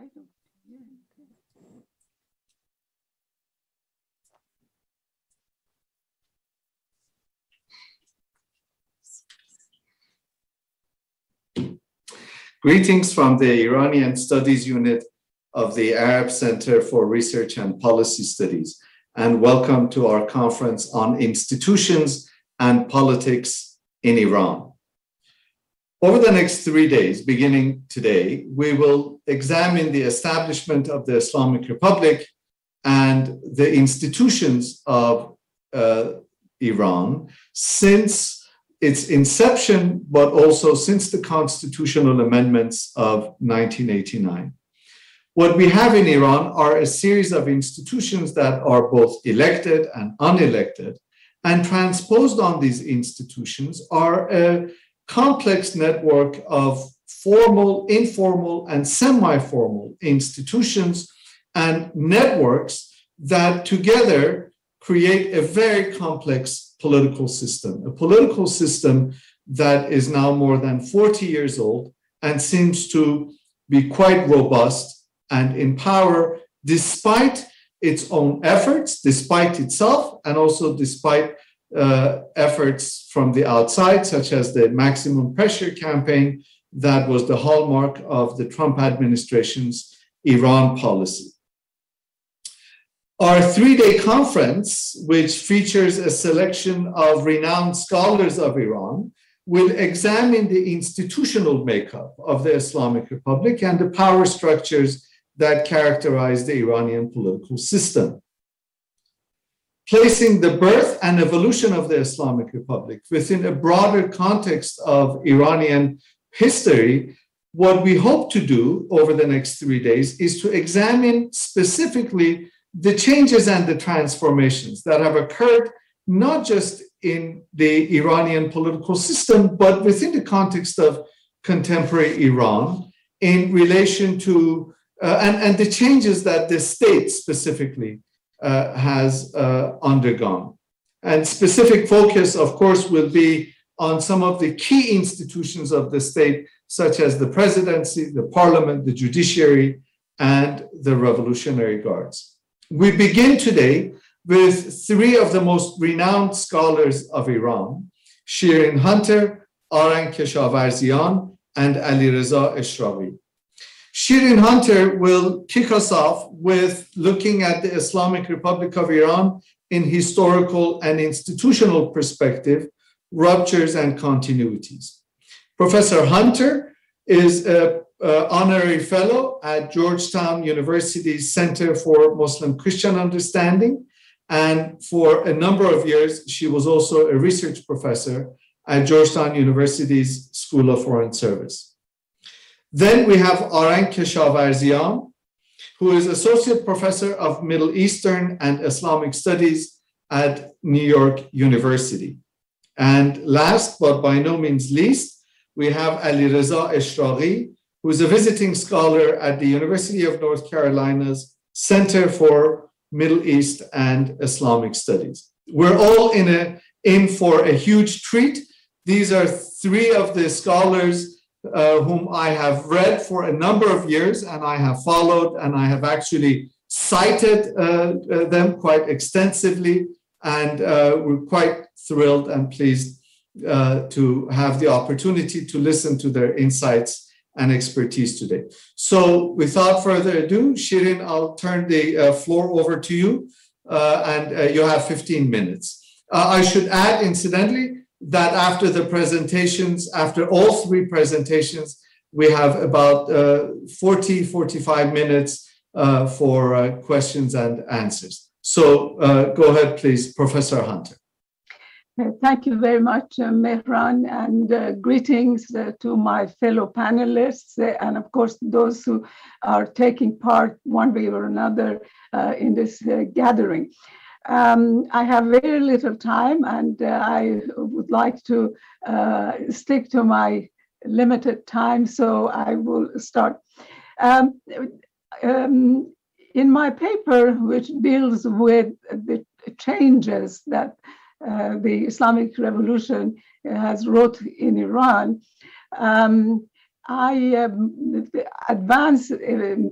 I don't hear anything. Greetings from the Iranian Studies Unit of the Arab Center for Research and Policy Studies, and welcome to our conference on institutions and politics in Iran. Over the next three days, beginning today, we will examine the establishment of the Islamic Republic and the institutions of uh, Iran since its inception, but also since the constitutional amendments of 1989. What we have in Iran are a series of institutions that are both elected and unelected, and transposed on these institutions are a complex network of formal, informal, and semi formal institutions and networks that together create a very complex political system, a political system that is now more than 40 years old and seems to be quite robust and in power despite its own efforts, despite itself, and also despite uh, efforts from the outside, such as the maximum pressure campaign that was the hallmark of the Trump administration's Iran policy. Our three day conference, which features a selection of renowned scholars of Iran, will examine the institutional makeup of the Islamic Republic and the power structures that characterize the Iranian political system. Placing the birth and evolution of the Islamic Republic within a broader context of Iranian history, what we hope to do over the next three days is to examine specifically the changes and the transformations that have occurred not just in the Iranian political system, but within the context of contemporary Iran in relation to, uh, and, and the changes that the state specifically uh, has uh, undergone. And specific focus, of course, will be on some of the key institutions of the state, such as the presidency, the parliament, the judiciary, and the Revolutionary Guards. We begin today with three of the most renowned scholars of Iran Shireen Hunter, Arang Keshavarzian, and Ali Reza Eshraghi. Shireen Hunter will kick us off with looking at the Islamic Republic of Iran in historical and institutional perspective, ruptures and continuities. Professor Hunter is a honorary fellow at Georgetown University's Center for Muslim Christian Understanding. And for a number of years, she was also a research professor at Georgetown University's School of Foreign Service. Then we have Arang Keshavarzian, who is associate professor of Middle Eastern and Islamic Studies at New York University. And last but by no means least, we have Ali Reza Eshraghi, who is a visiting scholar at the University of North Carolina's Center for Middle East and Islamic Studies. We're all in, a, in for a huge treat. These are three of the scholars uh, whom I have read for a number of years and I have followed and I have actually cited uh, uh, them quite extensively. And uh, we're quite thrilled and pleased uh, to have the opportunity to listen to their insights and expertise today. So, without further ado, Shireen, I'll turn the uh, floor over to you, and you have 15 minutes. I should add, incidentally, that after the presentations, after all three presentations, we have about uh, 40, 45 minutes uh, for questions and answers. So, go ahead, please, Professor Hunter. Thank you very much, uh, Mehran, and uh, greetings uh, to my fellow panelists, uh, and of course, those who are taking part one way or another uh, in this uh, gathering. Um, I have very little time, and I would like to stick to my limited time, so I will start. Um, um, in my paper, which deals with the changes that uh, the Islamic Revolution has wrought in Iran. Um, I um, advanced a,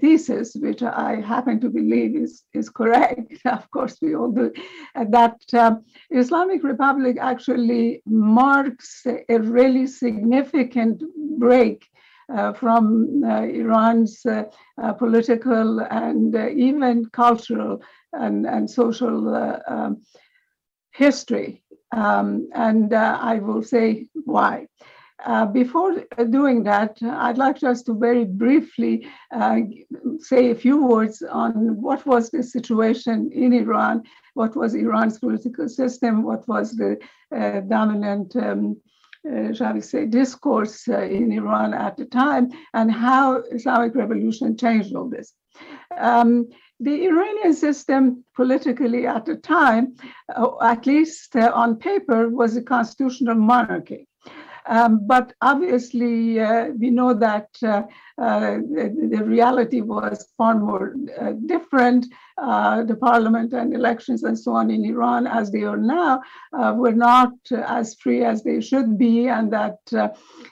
thesis, which I happen to believe is, is correct. Of course, we all do. That uh, Islamic Republic actually marks a really significant break uh, from uh, Iran's uh, uh political and uh, even cultural and, and social um, history. Um, and I will say why. Uh, before doing that, I'd like just to very briefly uh, say a few words on what was the situation in Iran, what was Iran's political system, what was the uh, dominant, um, uh, shall we say, discourse uh, in Iran at the time, and how Islamic revolution changed all this. Um, the Iranian system politically at the time, at least on paper, was a constitutional monarchy. Um, but obviously, uh, we know that uh, uh, the, the, reality was far more uh, different. Uh, the parliament and elections and so on in Iran, as they are now, uh, were not as free as they should be, and that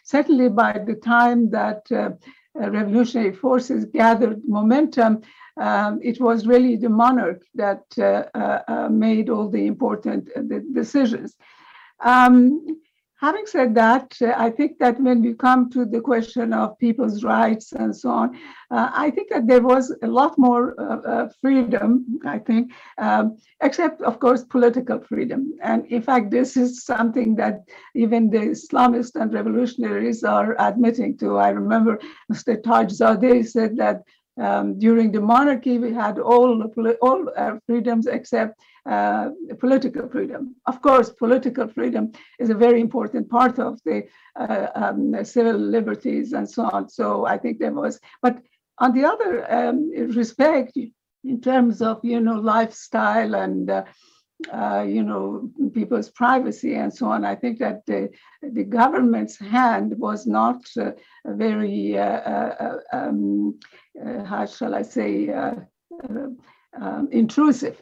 certainly by the time that revolutionary forces gathered momentum, um, it was really the monarch that made all the important decisions. Um, Having said that, uh, I think that when we come to the question of people's rights and so on, uh, I think that there was a lot more uh, uh freedom, I think, um, except, of course, political freedom. And in fact, this is something that even the Islamists and revolutionaries are admitting to. I remember Mr. Taj Tajzadeh said that um, during the monarchy, we had all all freedoms except uh, political freedom. Of course, political freedom is a very important part of the uh, um, civil liberties and so on. So I think there was, but on the other um, respect, in terms of you know lifestyle and uh, uh, you know people's privacy and so on, I think that the the government's hand was not uh, very uh, uh, um, how shall I say um, intrusive.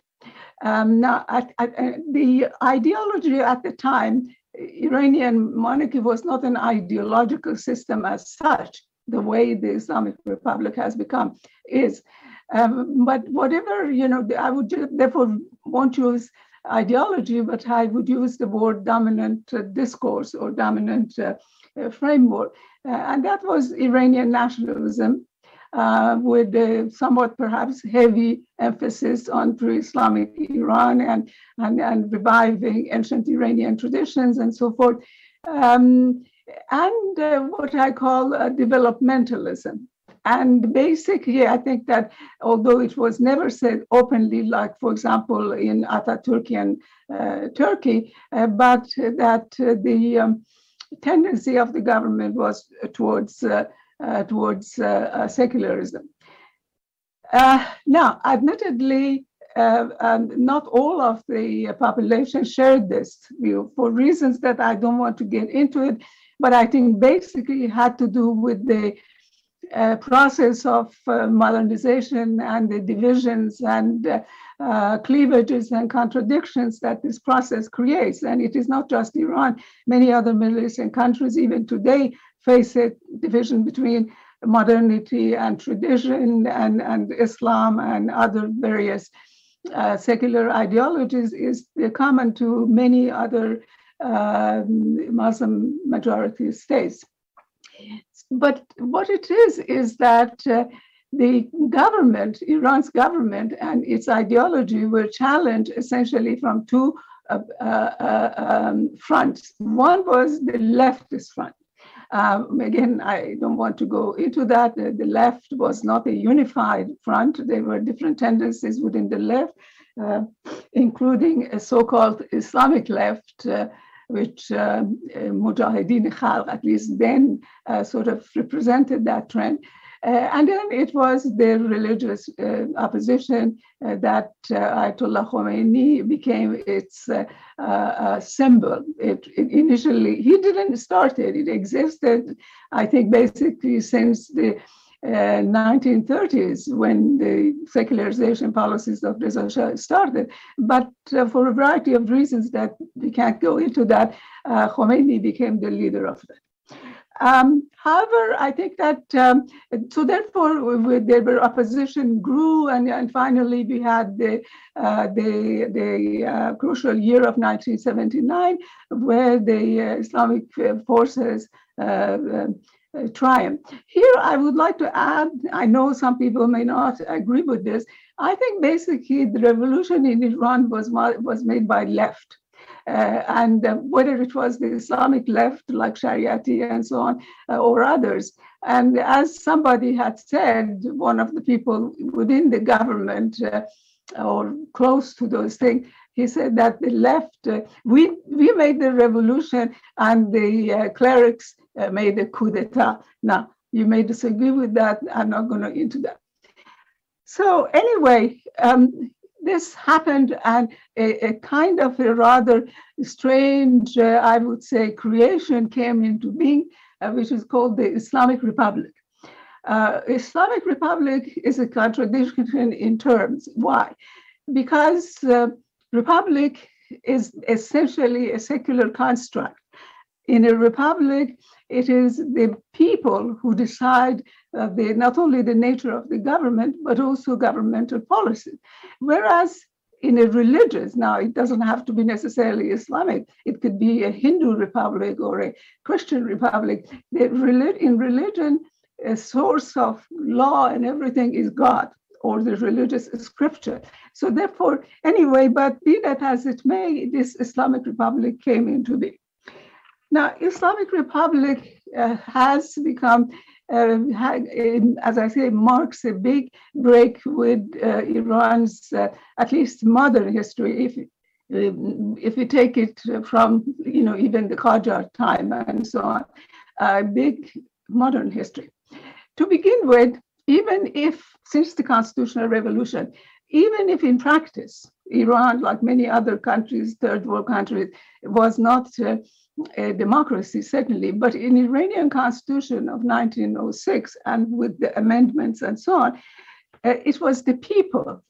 Um, now, at, at, the ideology at the time, Iranian monarchy was not an ideological system as such, the way the Islamic Republic has become is. Um, but whatever, you know, I would therefore won't use ideology, but I would use the word dominant uh, discourse or dominant uh, uh framework. Uh, and that was Iranian nationalism uh, with a somewhat perhaps heavy emphasis on pre-Islamic Iran and, and, and reviving ancient Iranian traditions and so forth. Um, and uh, what I call uh, developmentalism. And basically, I think that although it was never said openly, like, for example, in Ataturkian uh, Turkey, uh, but that uh, the um, tendency of the government was towards uh, towards uh, uh, secularism. now, admittedly, um, not all of the population shared this view for reasons that I don't want to get into it, but I think basically it had to do with the uh, process of uh, modernization and the divisions and uh, cleavages and contradictions that this process creates. And it is not just Iran, many other Middle Eastern countries, even today, face a division between modernity and tradition and, and Islam and other various uh, secular ideologies is common to many other uh, Muslim majority states. But what it is, is that uh, the government, Iran's government, and its ideology were challenged essentially from two uh, uh, um, fronts. One was the leftist front, um, again, I don't want to go into that. The, the, left was not a unified front. There were different tendencies within the left, uh, including a so-called Islamic left, uh, which uh, Mujahideen Khalq, at least then, uh, sort of represented that trend. Uh, and then it was the religious uh, opposition uh, that Ayatollah Khomeini became its symbol. It, it, initially, he didn't start it, it existed, I think, basically since the uh, 1930s when the secularization policies of Reza Shah started. But uh, for a variety of reasons that we can't go into that, uh, Khomeini became the leader of it. Um, however, I think that um, so therefore we, there were opposition grew, and, and finally we had the uh, the the uh, crucial year of 1979, where the uh, Islamic forces uh, uh, triumph. Here, I would like to add. I know some people may not agree with this. I think basically the revolution in Iran was was made by left. Uh, and uh, whether it was the Islamic left, like Shariati and so on, uh, or others. And as somebody had said, one of the people within the government or close to those things, he said that the left, uh, we, we made the revolution and the uh, clerics uh, made a coup d'etat. Now, you may disagree with that. I'm not going to into that. So anyway, um, this happened and a, a, kind of a rather strange, uh, I would say, creation came into being, uh, which is called the Islamic Republic. Uh, Islamic Republic is a contradiction in terms. Why? Because uh, republic is essentially a secular construct. In a republic, it is the people who decide the, not only the nature of the government, but also governmental policy. Whereas in a religious, now it doesn't have to be necessarily Islamic, it could be a Hindu republic or a Christian republic. in religion, a source of law and everything is God or the religious scripture. So therefore, anyway, but be that as it may, this Islamic Republic came into being. Now, Islamic Republic uh, has become, as I say, marks a big break with uh, Iran's, uh, at least modern history. If if we take it from, you know, even the Qajar time and so on, a big modern history. To begin with, even if since the constitutional revolution, even if in practice, Iran, like many other countries, third world countries, was not uh, a democracy, certainly, but in Iranian constitution of 1906 and with the amendments and so on, uh, it was the people,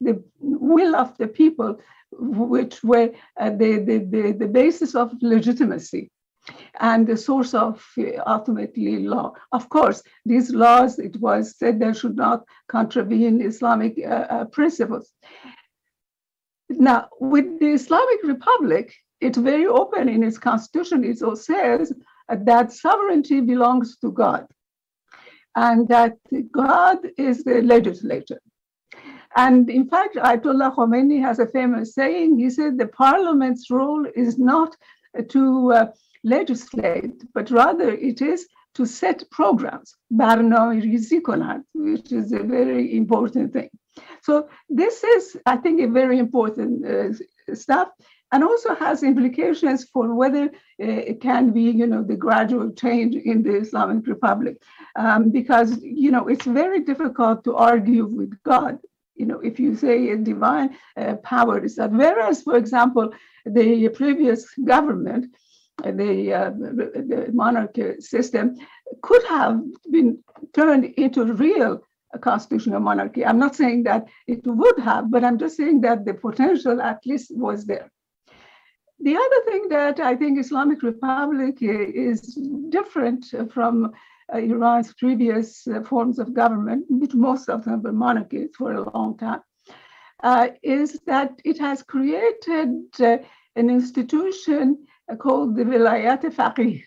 the will of the people, which were uh, the, the, the, the basis of legitimacy and the source of uh, ultimately law. Of course, these laws, it was said they should not contravene Islamic uh, uh, principles. Now, with the Islamic Republic, it's very open in its constitution. It says that sovereignty belongs to God and that God is the legislator. And in fact, Ayatollah Khomeini has a famous saying. He said the parliament's role is not to uh, legislate, but rather it is to set programs, which is a very important thing. So this is, I think, a very important uh, stuff and also has implications for whether uh, it can be, you know, the gradual change in the Islamic Republic. Um, because, you know, it's very difficult to argue with God. You know, if you say a divine uh, power is that, whereas, for example, the previous government the, uh, the monarchy system could have been turned into a real constitutional monarchy. I'm not saying that it would have, but I'm just saying that the potential at least was there. The other thing that I think Islamic Republic is different from uh, Iran's previous uh, forms of government, which most of them were monarchies for a long time, uh, is that it has created uh, an institution called the Vilayat Faqih,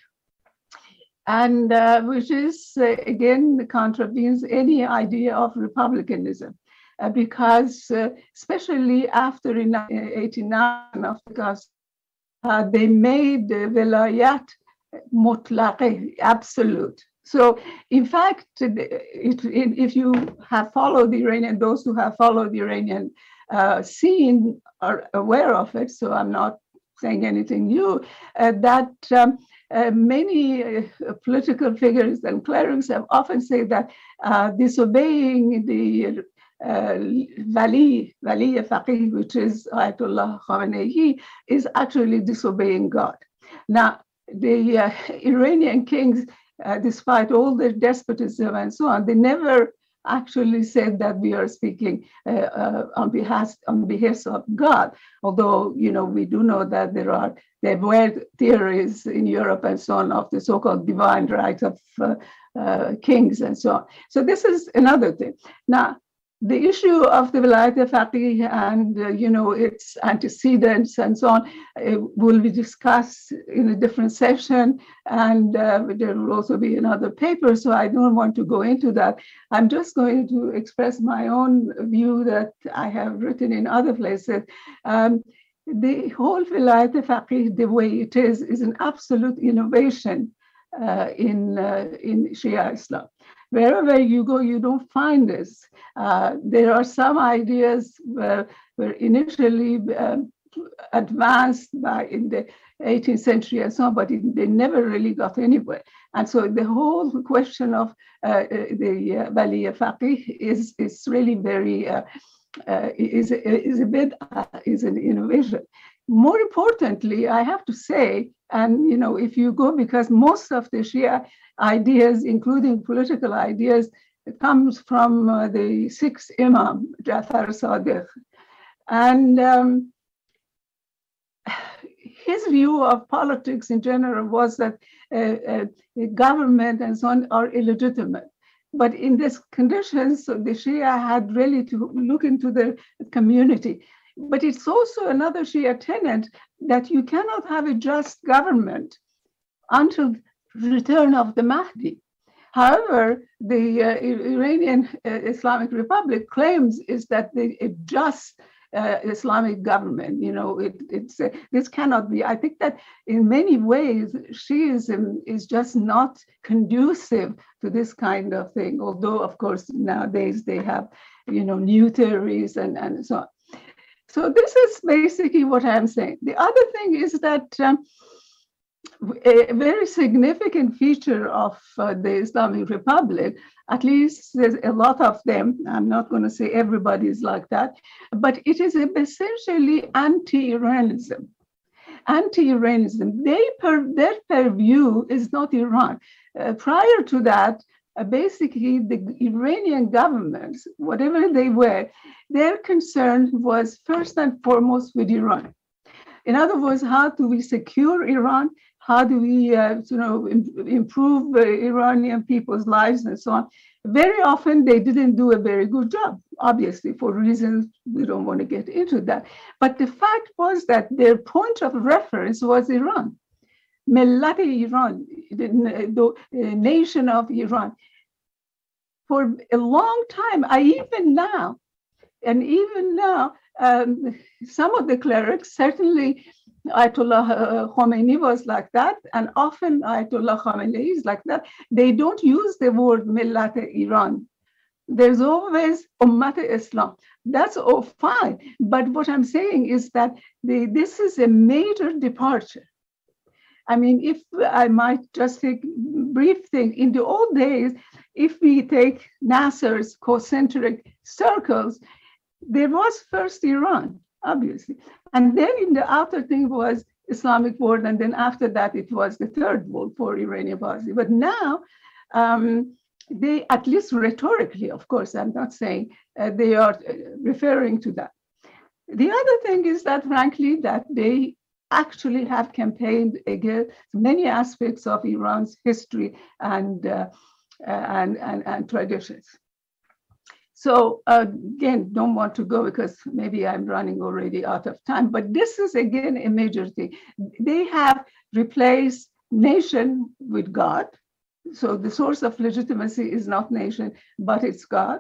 and uh, which is, uh, again, contravenes any idea of republicanism. Because especially after in 89 of the uh, they made the vilayat mutlaqi, absolute. So, in fact, it, it, if you have followed the Iranian, those who have followed the Iranian uh, scene are aware of it. So, I'm not saying anything new, uh, that um, uh, many uh, political figures and clerics have often said that uh, disobeying the uh, Wali, Wali Faqih, which is Ayatollah Khamenei, is actually disobeying God. Now, the uh, Iranian kings, despite all their despotism and so on, they never actually said that we are speaking uh, uh, on behalf on behalf of God. Although you know we do know that there are there were theories in Europe and so on of the so-called divine right of uh, uh, kings and so on. So this is another thing. Now the issue of the Vilayat Faqih and uh, you know its antecedents and so on will be discussed in a different session, and uh, there will also be another paper. So I don't want to go into that. I'm just going to express my own view that I have written in other places. Um, the whole Vilayat Faqih, the way it is, is an absolute innovation uh, in uh, in Shia Islam wherever you go, you don't find this. Uh, there are some ideas were, where initially um, advanced by in the 18th century and so on, but it, they never really got anywhere. And so the whole question of uh, uh the uh, Vali Faqih is, is really very, uh, uh, is, is a bit, uh, is an innovation. More importantly, I have to say, and you know, if you go, because most of the Shia ideas, including political ideas, comes from uh, the sixth Imam, Jafar Sadiq. And um, his view of politics in general was that uh, uh, government and so on are illegitimate. But in these conditions, the Shia had really to look into the community. But it's also another Shia tenet that you cannot have a just government until the return of the Mahdi. However, the uh, Iranian uh, Islamic Republic claims is that the just uh, Islamic government. You know, it, it's uh, this cannot be. I think that in many ways, Shiism is just not conducive to this kind of thing. Although, of course, nowadays they have, you know, new theories and and so on. So this is basically what I'm saying. The other thing is that. Um, a very significant feature of uh, the Islamic Republic, at least there's a lot of them, I'm not going to say everybody is like that, but it is essentially anti-Iranism. Anti-Iranism, they per, their purview is not Iran. Uh, prior to that, basically the Iranian governments, whatever they were, their concern was first and foremost with Iran. In other words, how do we secure Iran? how do we uh, you know improve uh, iranian people's lives and so on very often they didn't do a very good job obviously for reasons we don't want to get into that but the fact was that their point of reference was iran millat iran the, nation of iran for a long time i even now and even now um, some of the clerics certainly Ayatollah uh, Khomeini was like that, and often Ayatollah Khamenei is like that. They don't use the word Millat Iran. There's always Ummat Islam. That's all fine. But what I'm saying is that the, this is a major departure. I mean, if I might just take brief thing, in the old days, if we take Nasser's concentric circles, there was first Iran, obviously. And then in the outer thing was Islamic world, and then after that it was the third world for Iranian policy. But now um, they, at least rhetorically, of course, I'm not saying uh, they are uh, referring to that. The other thing is that, frankly, that they actually have campaigned against many aspects of Iran's history and, uh, and, and, and traditions. So again, don't want to go because maybe I'm running already out of time. But this is again a major thing. They have replaced nation with God. So the source of legitimacy is not nation, but it's God.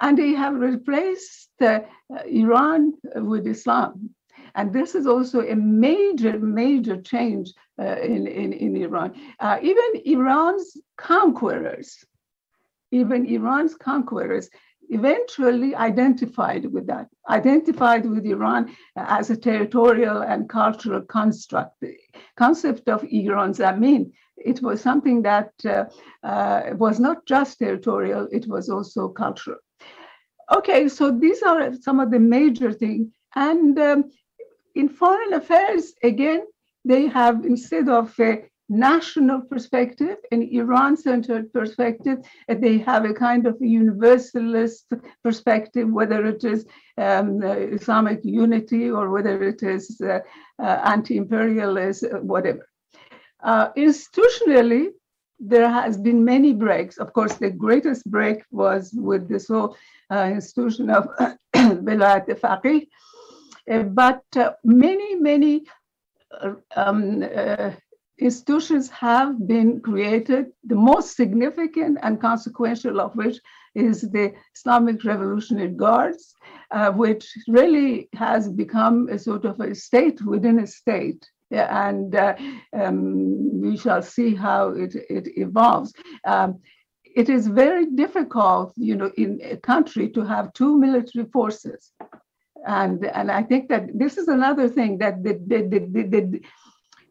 And they have replaced uh, Iran with Islam. And this is also a major, major change uh, in, in, in Iran. Uh, even Iran's conquerors, even Iran's conquerors eventually identified with that, identified with Iran as a territorial and cultural construct. The concept of Iran Zamin, it was something that uh, uh, was not just territorial, it was also cultural. Okay, so these are some of the major things. And um, in foreign affairs, again, they have, instead of a national perspective, an Iran centered perspective. They have a kind of universalist perspective, whether it is um, uh, Islamic unity or whether it is uh, uh, anti imperialist, uh, whatever. Uh, institutionally, there has been many breaks. Of course, the greatest break was with this whole uh, institution of Velayat Faqih. But many, many um, institutions have been created, the most significant and consequential of which is the Islamic Revolutionary Guards, uh, which really has become a sort of a state within a state. and uh, um, we shall see how it, it evolves. Um, it is very difficult, you know, in a country to have two military forces. And, and I think that this is another thing that the, the, the, the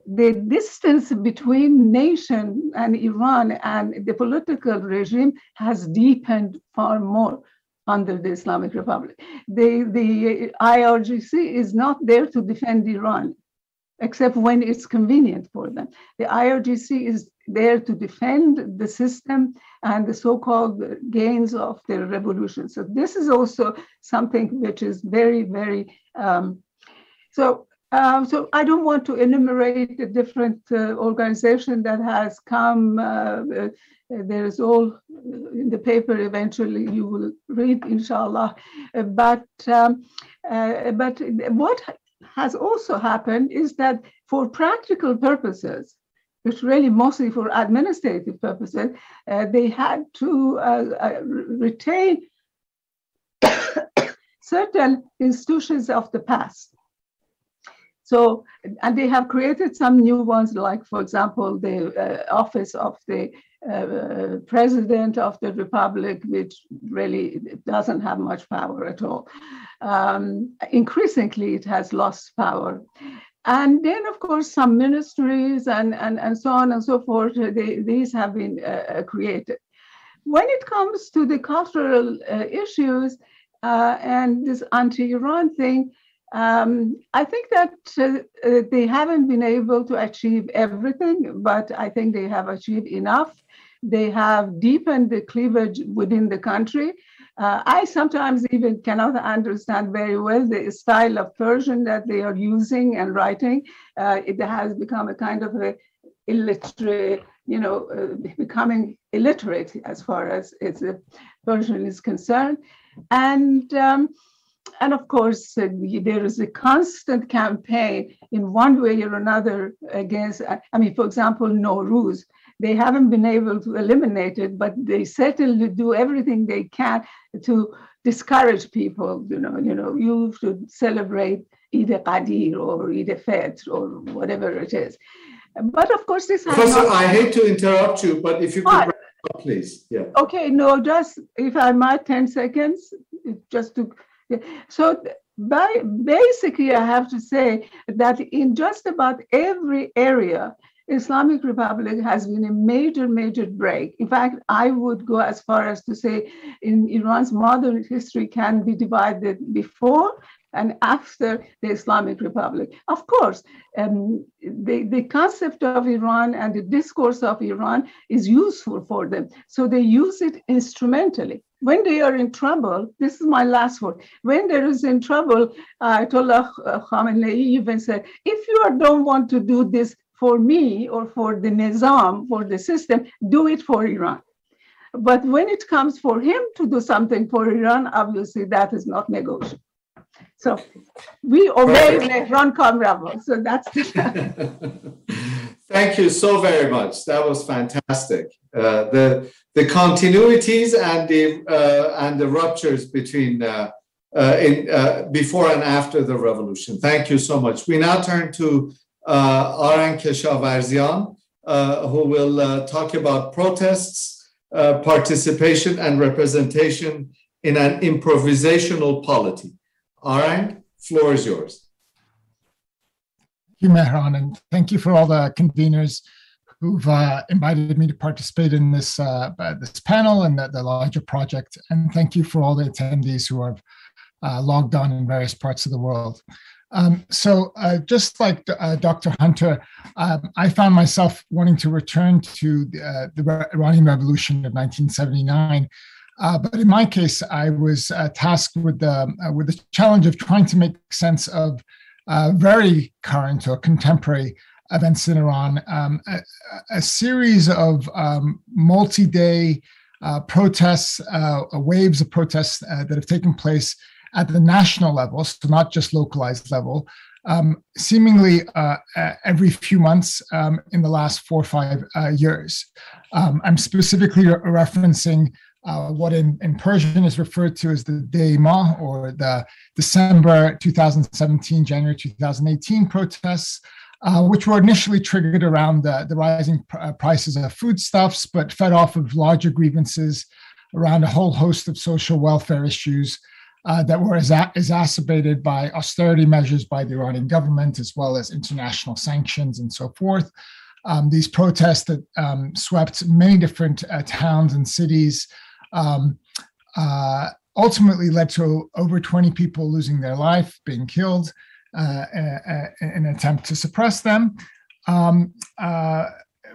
the distance between nation and Iran and the political regime has deepened far more under the Islamic Republic. The, the IRGC is not there to defend Iran, except when it's convenient for them. The IRGC is there to defend the system and the so-called gains of the revolution. So this is also something which is very, very um, so um, so I don't want to enumerate the different uh, organization that has come. Uh, uh, there is all in the paper. Eventually, you will read, inshallah. But um, uh, but what has also happened is that for practical purposes, which really mostly for administrative purposes, uh, they had to retain certain institutions of the past. So, and they have created some new ones, like, for example, the uh, office of the uh, president of the republic, which really doesn't have much power at all. Um, increasingly, it has lost power. And then, of course, some ministries and, and, and so on and so forth, they, these have been uh, created. When it comes to the cultural uh, issues uh, and this anti Iran thing, um, I think that uh, uh, they haven't been able to achieve everything, but I think they have achieved enough. They have deepened the cleavage within the country. Uh, I sometimes even cannot understand very well the style of Persian that they are using and writing. Uh, it has become a kind of a illiterate, you know, uh, becoming illiterate as far as it's, uh, Persian is concerned. And um, and of course, uh, there is a constant campaign in one way or another against, uh, I mean, for example, Nowruz. They haven't been able to eliminate it, but they certainly do everything they can to discourage people. You know, you know, you should celebrate Eid al-Qadir or Eid al-Fitr or whatever it is. But of course, this. Professor, not- I hate to interrupt you, but if you could, please, yeah. Okay, no, just if I might, ten seconds, just to so by, basically, I have to say that in just about every area, Islamic Republic has been a major, major break. In fact, I would go as far as to say in Iran's modern history can be divided before and after the Islamic Republic. Of course, um, the, the concept of Iran and the discourse of Iran is useful for them. So they use it instrumentally when they are in trouble, this is my last word. When there is in trouble, uh, Ayatollah Khamenei even said, if you don't want to do this for me or for the Nizam, for the system, do it for Iran. But when it comes for him to do something for Iran, obviously that is not negotiable. So we obey Mehran Kamrava. So that's Thank you so very much. That was fantastic. Uh, the the continuities and the uh, and the ruptures between uh, uh in uh, before and after the revolution. Thank you so much. We now turn to uh, Arang Keshavarzian, who will talk about protests, participation, and representation in an improvisational polity. Arang, floor is yours you, Mehran, and thank you for all the conveners who've uh, invited me to participate in this uh, uh, this panel and the, the, larger project. And thank you for all the attendees who have uh, logged on in various parts of the world. Um, so, uh, just like uh, Dr. Hunter, um, I found myself wanting to return to the, the Iranian Revolution of 1979. Uh, but in my case, I was tasked with the with the challenge of trying to make sense of very current or contemporary events in Iran. Um, a, a, series of um, multi-day protests, waves of protests that have taken place at the national level, so not just localized level, um, seemingly uh, every few months um, in the last four or five uh, years. Um, I'm specifically re- referencing uh, what in, in Persian is referred to as the Deima or the December 2017, January 2018 protests, uh, which were initially triggered around the, the rising pr- uh, prices of foodstuffs, but fed off of larger grievances around a whole host of social welfare issues uh, that were exa- exacerbated by austerity measures by the Iranian government, as well as international sanctions and so forth. Um, these protests that um, swept many different uh, towns and cities um, uh, ultimately led to over 20 people losing their life, being killed uh, in an attempt to suppress them. Um, uh,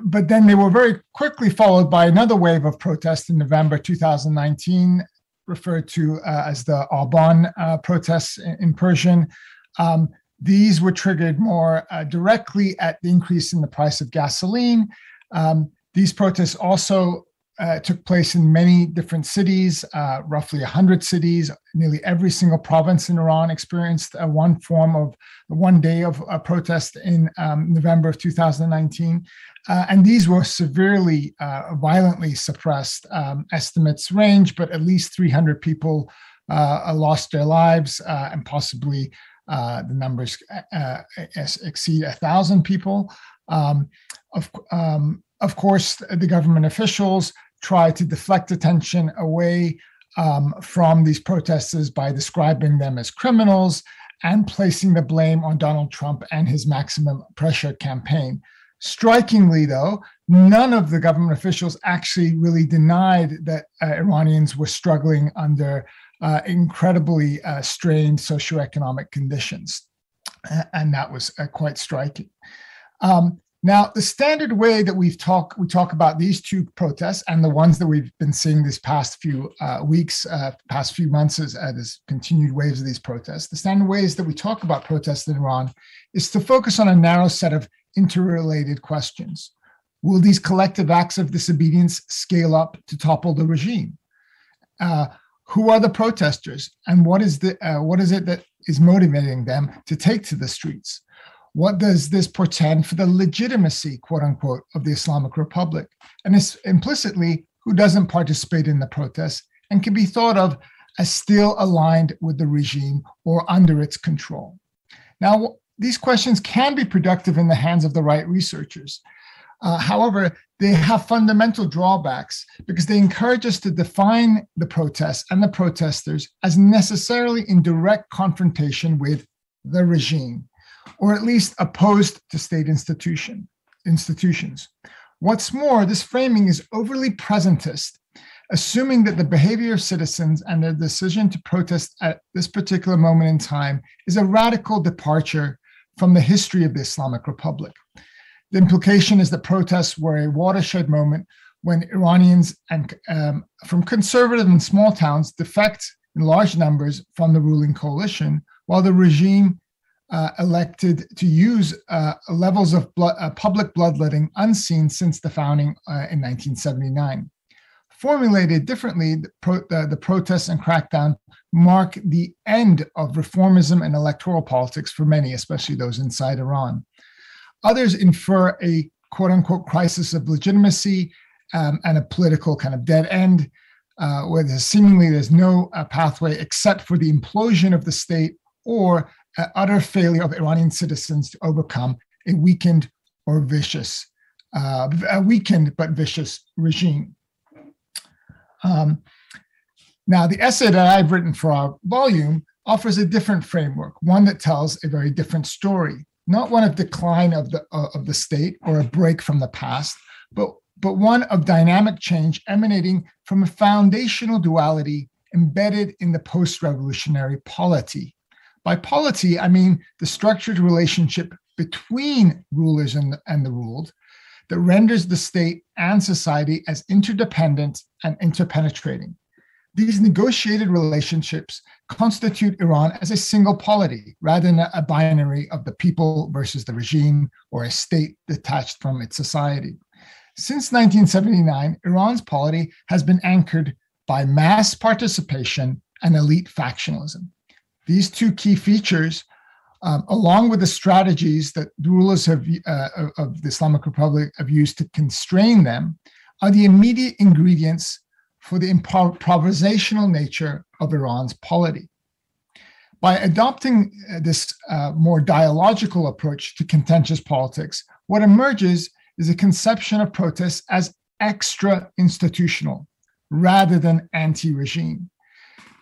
but then they were very quickly followed by another wave of protests in November 2019 referred to uh, as the Aban uh, protests in, in Persian. Um, these were triggered more uh, directly at the increase in the price of gasoline. Um, these protests also uh, took place in many different cities, uh, roughly 100 cities. Nearly every single province in Iran experienced uh, one form of one day of a protest in um, November of 2019. Uh, and these were severely, uh, violently suppressed. Um, estimates range, but at least 300 people uh, lost their lives, uh, and possibly uh, the numbers uh, exceed a thousand people. Um, of, um, of course, the government officials tried to deflect attention away um, from these protesters by describing them as criminals and placing the blame on Donald Trump and his maximum pressure campaign. Strikingly, though, none of the government officials actually really denied that uh, Iranians were struggling under uh, incredibly uh, strained socioeconomic conditions. And that was uh, quite striking. Um, now, the standard way that we've talk we talk about these two protests and the ones that we've been seeing this past few uh, weeks, uh, past few months as, as continued waves of these protests, the standard ways that we talk about protests in Iran is to focus on a narrow set of interrelated questions. Will these collective acts of disobedience scale up to topple the regime? Uh, who are the protesters, and what is the uh, what is it that is motivating them to take to the streets? What does this portend for the legitimacy, quote unquote, of the Islamic Republic? And it's implicitly who doesn't participate in the protests and can be thought of as still aligned with the regime or under its control. Now, these questions can be productive in the hands of the right researchers. Uh, however, they have fundamental drawbacks because they encourage us to define the protests and the protesters as necessarily in direct confrontation with the regime, or at least opposed to state institution, institutions. What's more, this framing is overly presentist, assuming that the behavior of citizens and their decision to protest at this particular moment in time is a radical departure from the history of the Islamic Republic. The implication is that protests were a watershed moment when Iranians and um, from conservative and small towns defect in large numbers from the ruling coalition, while the regime uh, elected to use uh, levels of blood, uh, public bloodletting unseen since the founding uh, in 1979. Formulated differently, the, pro- the protests and crackdown mark the end of reformism and electoral politics for many, especially those inside Iran. Others infer a quote unquote crisis of legitimacy um, and a political kind of dead end, uh, where there's seemingly there's no uh, pathway except for the implosion of the state or utter failure of Iranian citizens to overcome a weakened or vicious, uh, a weakened but vicious regime. Um, now, the essay that I've written for our volume offers a different framework, one that tells a very different story, not one of decline of the uh, of the state or a break from the past, but but one of dynamic change emanating from a foundational duality embedded in the post-revolutionary polity. By polity, I mean the structured relationship between rulers and, and the ruled that renders the state and society as interdependent and interpenetrating. These negotiated relationships constitute Iran as a single polity rather than a binary of the people versus the regime or a state detached from its society. Since 1979, Iran's polity has been anchored by mass participation and elite factionalism. These two key features, um, along with the strategies that the rulers have, uh, of the Islamic Republic have used to constrain them, are the immediate ingredients for the improvisational nature of Iran's polity. By adopting uh, this uh, more dialogical approach to contentious politics, what emerges is a conception of protests as extra institutional rather than anti regime.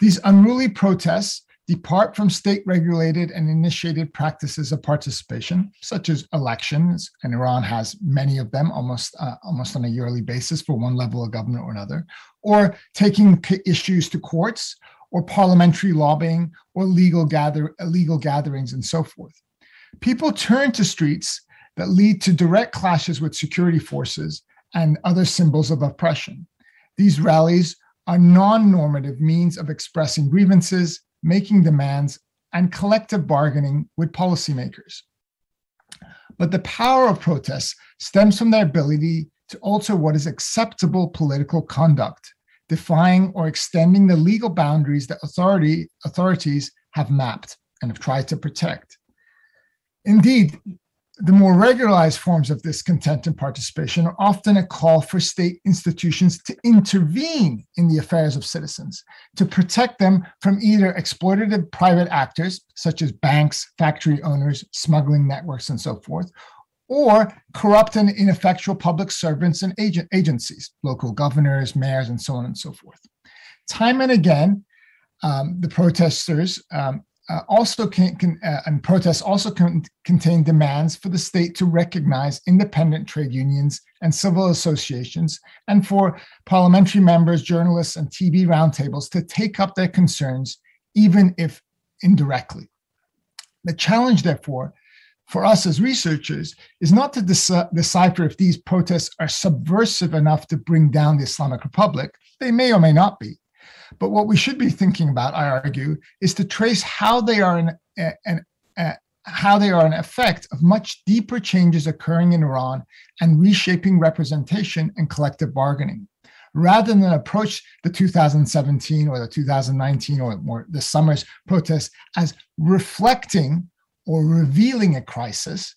These unruly protests depart from state regulated and initiated practices of participation, such as elections, and Iran has many of them almost, uh, almost on a yearly basis for one level of government or another, or taking issues to courts, or parliamentary lobbying, or legal, gather, legal gatherings, and so forth. People turn to streets that lead to direct clashes with security forces and other symbols of oppression. These rallies are non normative means of expressing grievances, making demands, and collective bargaining with policymakers. But the power of protests stems from their ability to alter what is acceptable political conduct, defying or extending the legal boundaries that authority, authorities have mapped and have tried to protect. Indeed, the more regularized forms of discontent and participation are often a call for state institutions to intervene in the affairs of citizens, to protect them from either exploitative private actors, such as banks, factory owners, smuggling networks, and so forth, or corrupt and ineffectual public servants and agent, agencies, local governors, mayors, and so on and so forth. Time and again, um, the protesters um, uh, also can, can uh, and protests also contain demands for the state to recognize independent trade unions and civil associations, and for parliamentary members, journalists, and TV roundtables to take up their concerns, even if indirectly. The challenge, therefore, for us as researchers is not to decipher if these protests are subversive enough to bring down the Islamic Republic. They may or may not be. But what we should be thinking about, I argue, is to trace how they are an, an, an how they are an effect of much deeper changes occurring in Iran and reshaping representation and collective bargaining. Rather than approach the 2017 or the 2019 or more the summer's protests as reflecting or revealing a crisis,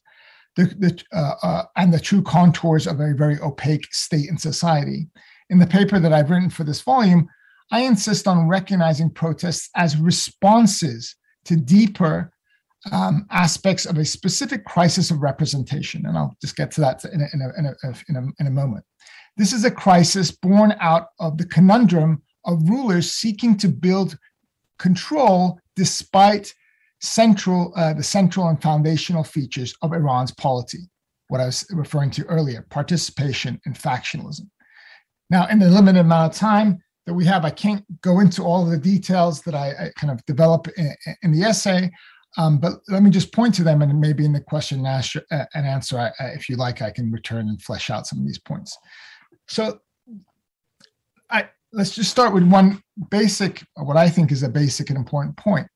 the, the, uh, uh, and the true contours of a very opaque state and society. In the paper that I've written for this volume, I insist on recognizing protests as responses to deeper um, aspects of a specific crisis of representation. And I'll just get to that in a, in, a, in, a, in, in a moment. This is a crisis born out of the conundrum of rulers seeking to build control despite central, uh, the central and foundational features of Iran's polity, what I was referring to earlier, participation and factionalism. Now, in the limited amount of time, that we have. I can't go into all of the details that I, I kind of develop in, in the essay, um, but let me just point to them, and maybe in the question and answer, uh, answer I, I, if you like, I can return and flesh out some of these points. So, I let's just start with one basic, what I think is a basic and important point.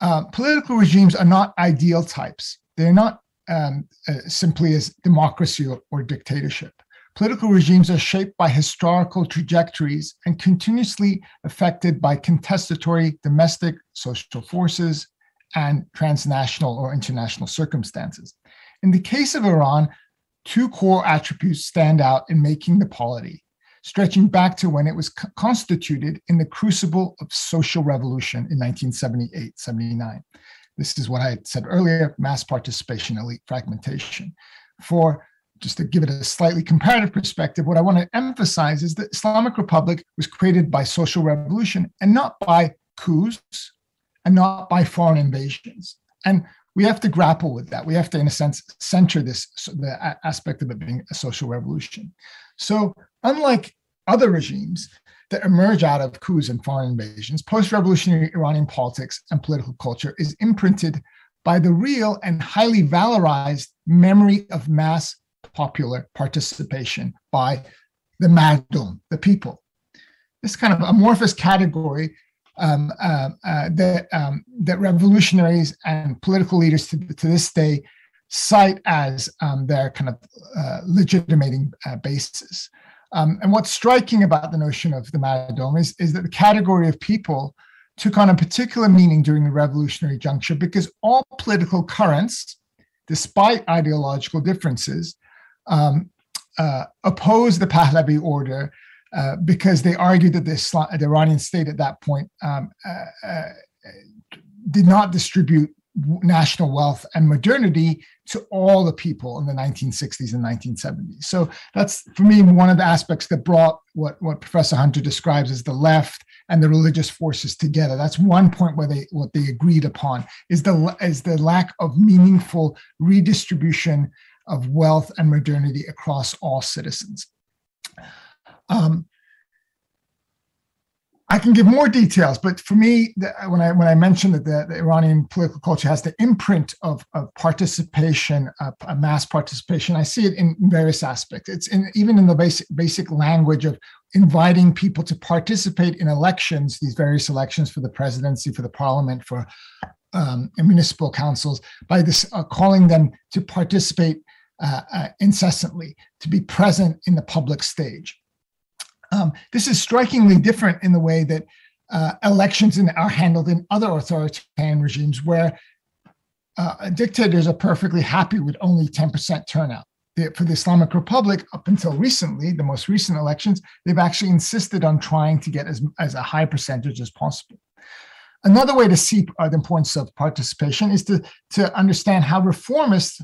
Uh, political regimes are not ideal types. They're not um, uh, simply as democracy or, or dictatorship. Political regimes are shaped by historical trajectories and continuously affected by contestatory domestic social forces and transnational or international circumstances. In the case of Iran, two core attributes stand out in making the polity, stretching back to when it was constituted in the crucible of social revolution in 1978 79. This is what I said earlier mass participation, elite fragmentation. For just to give it a slightly comparative perspective, what I want to emphasize is that Islamic Republic was created by social revolution and not by coups and not by foreign invasions. And we have to grapple with that. We have to, in a sense, center this the aspect of it being a social revolution. So, unlike other regimes, that emerge out of coups and foreign invasions, post revolutionary Iranian politics and political culture is imprinted by the real and highly valorized memory of mass popular participation by the Mardum, the people. This kind of amorphous category um, uh, uh, that, um, that revolutionaries and political leaders to, to this day cite as um, their kind of uh, legitimating uh, basis. Um, and what's striking about the notion of the Mardum is, is that the category of people took on a particular meaning during the revolutionary juncture because all political currents, despite ideological differences, um, uh, opposed the Pahlavi order uh, because they argued that the, Islam, the, Iranian state at that point um, uh, uh did not distribute national wealth and modernity to all the people in the 1960s and 1970s. So that's for me one of the aspects that brought what, what Professor Hunter describes as the left and the religious forces together. That's one point where they what they agreed upon is the is the lack of meaningful redistribution of wealth and modernity across all citizens. Um, I can give more details, but for me, when I when I mentioned that the, the, Iranian political culture has the imprint of, of participation, uh, mass participation, I see it in various aspects. It's in, even in the basic basic language of inviting people to participate in elections, these various elections for the presidency, for the parliament, for um, municipal councils, by this uh, calling them to participate incessantly, to be present in the public stage. Um, this is strikingly different in the way that uh, elections in, are handled in other authoritarian regimes where uh, dictators are perfectly happy with only 10% turnout. The, for the Islamic Republic, up until recently, the most recent elections, they've actually insisted on trying to get as, as a high percentage as possible. Another way to see uh, the importance of participation is to, to understand how reformists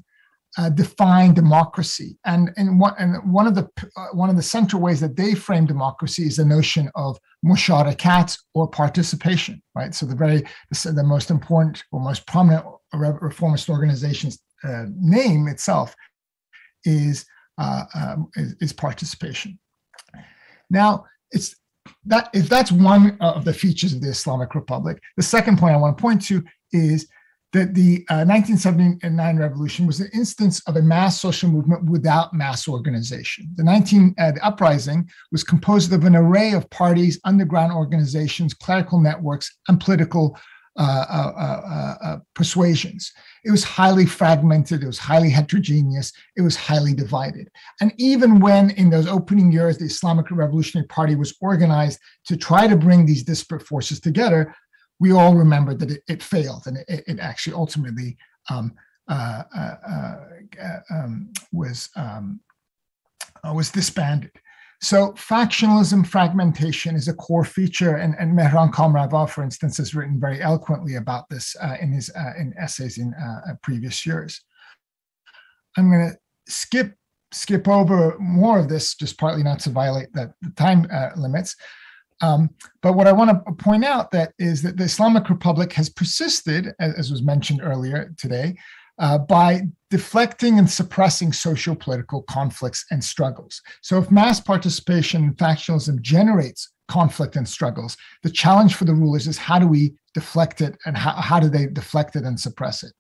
uh, define democracy. And, and, one, and one, of the, uh, one of the central ways that they frame democracy is the notion of musharakat or participation, right? So the very, the most important or most prominent reformist organization's uh, name itself is, uh, um, is, is participation. Now, it's that if that's one of the features of the Islamic Republic, the second point I want to point to is that the uh, 1979 revolution was an instance of a mass social movement without mass organization. The 19 uh, the uprising was composed of an array of parties, underground organizations, clerical networks, and political uh, uh, uh, uh, persuasions. It was highly fragmented. It was highly heterogeneous. It was highly divided. And even when, in those opening years, the Islamic Revolutionary Party was organized to try to bring these disparate forces together, we all remember that it, it failed and it, it, actually ultimately um, uh, uh, uh, um, was um, uh, was disbanded. So factionalism, fragmentation is a core feature, and, and Mehran Kamrava, for instance, has written very eloquently about this uh, in his uh, in essays in previous years. I'm going to skip skip over more of this, just partly not to violate the, the time limits. Um, but what I want to point out that is that the Islamic Republic has persisted, as, was mentioned earlier today, uh, by deflecting and suppressing social political conflicts and struggles. So, if mass participation in factionalism generates conflict and struggles, the challenge for the rulers is how do we deflect it and how, how do they deflect it and suppress it?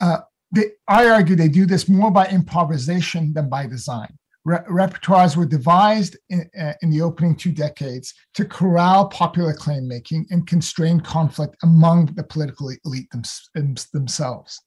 Uh, they, I argue they do this more by improvisation than by design re- repertoires were devised in, uh, in, the opening two decades to corral popular claim making and constrain conflict among the political elite them, themselves.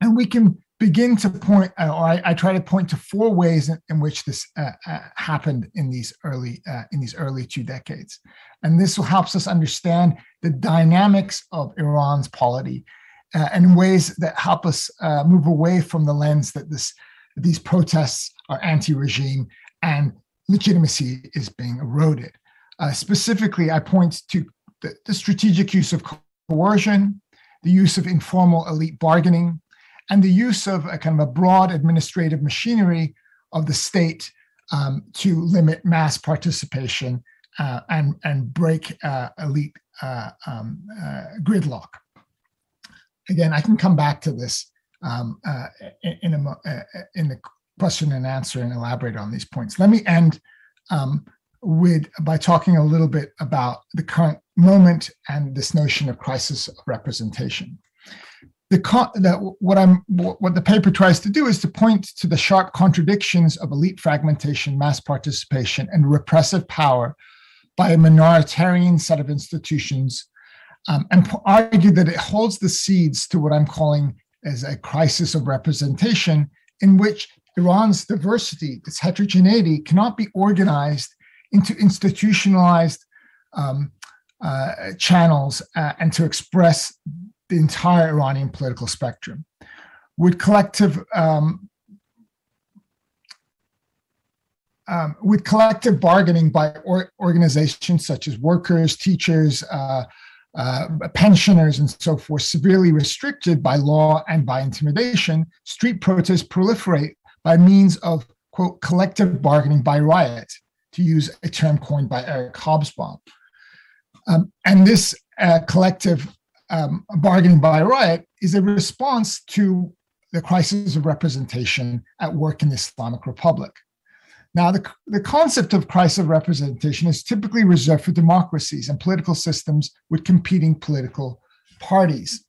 And we can begin to point, uh, or I, I, try to point to four ways in, in which this uh, uh happened in these early uh, in these early two decades, and this will helps us understand the dynamics of Iran's polity, uh, and ways that help us move away from the lens that this these protests are anti-regime and legitimacy is being eroded. Uh, specifically, I point to the, the, strategic use of coercion, the use of informal elite bargaining, and the use of a kind of a broad administrative machinery of the state um, to limit mass participation uh, and, and break uh, elite uh, um, uh, gridlock. Again, I can come back to this um, uh, in, a, in the question and answer and elaborate on these points. Let me end um, with by talking a little bit about the current moment and this notion of crisis of representation. The, the, what I'm what the paper tries to do is to point to the sharp contradictions of elite fragmentation, mass participation, and repressive power by a minoritarian set of institutions, um, and argue that it holds the seeds to what I'm calling as a crisis of representation, in which Iran's diversity, its heterogeneity, cannot be organized into institutionalized um, uh, channels uh, and to express the entire Iranian political spectrum. With collective um, um, with collective bargaining by or organizations such as workers, teachers, uh, uh, pensioners, and so forth, severely restricted by law and by intimidation, street protests proliferate by means of, quote, collective bargaining by riot, to use a term coined by Eric Hobsbawm. Um, and this uh, collective um, bargaining by riot is a response to the crisis of representation at work in the Islamic Republic. Now, the, the concept of crisis of representation is typically reserved for democracies and political systems with competing political parties.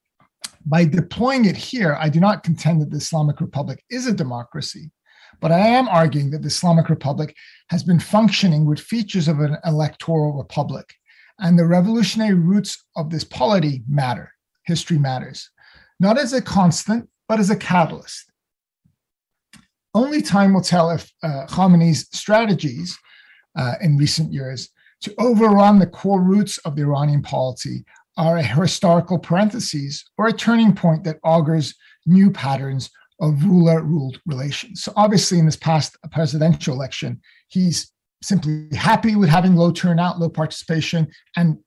By deploying it here, I do not contend that the Islamic Republic is a democracy, but I am arguing that the Islamic Republic has been functioning with features of an electoral republic. And the revolutionary roots of this polity matter. History matters, not as a constant, but as a catalyst. Only time will tell if uh, Khamenei's strategies uh, in recent years to overrun the core roots of the Iranian polity are a historical parenthesis or a turning point that augurs new patterns of ruler ruled relations. So, obviously, in this past presidential election, he's simply happy with having low turnout, low participation, and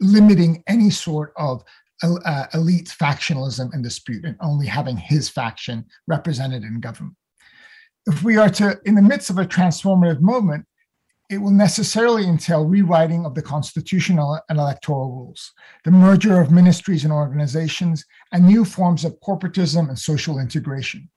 limiting any sort of uh, elite factionalism and dispute and only having his faction represented in government. If we are to, in the midst of a transformative moment, it will necessarily entail rewriting of the constitutional and electoral rules, the merger of ministries and organizations, and new forms of corporatism and social integration.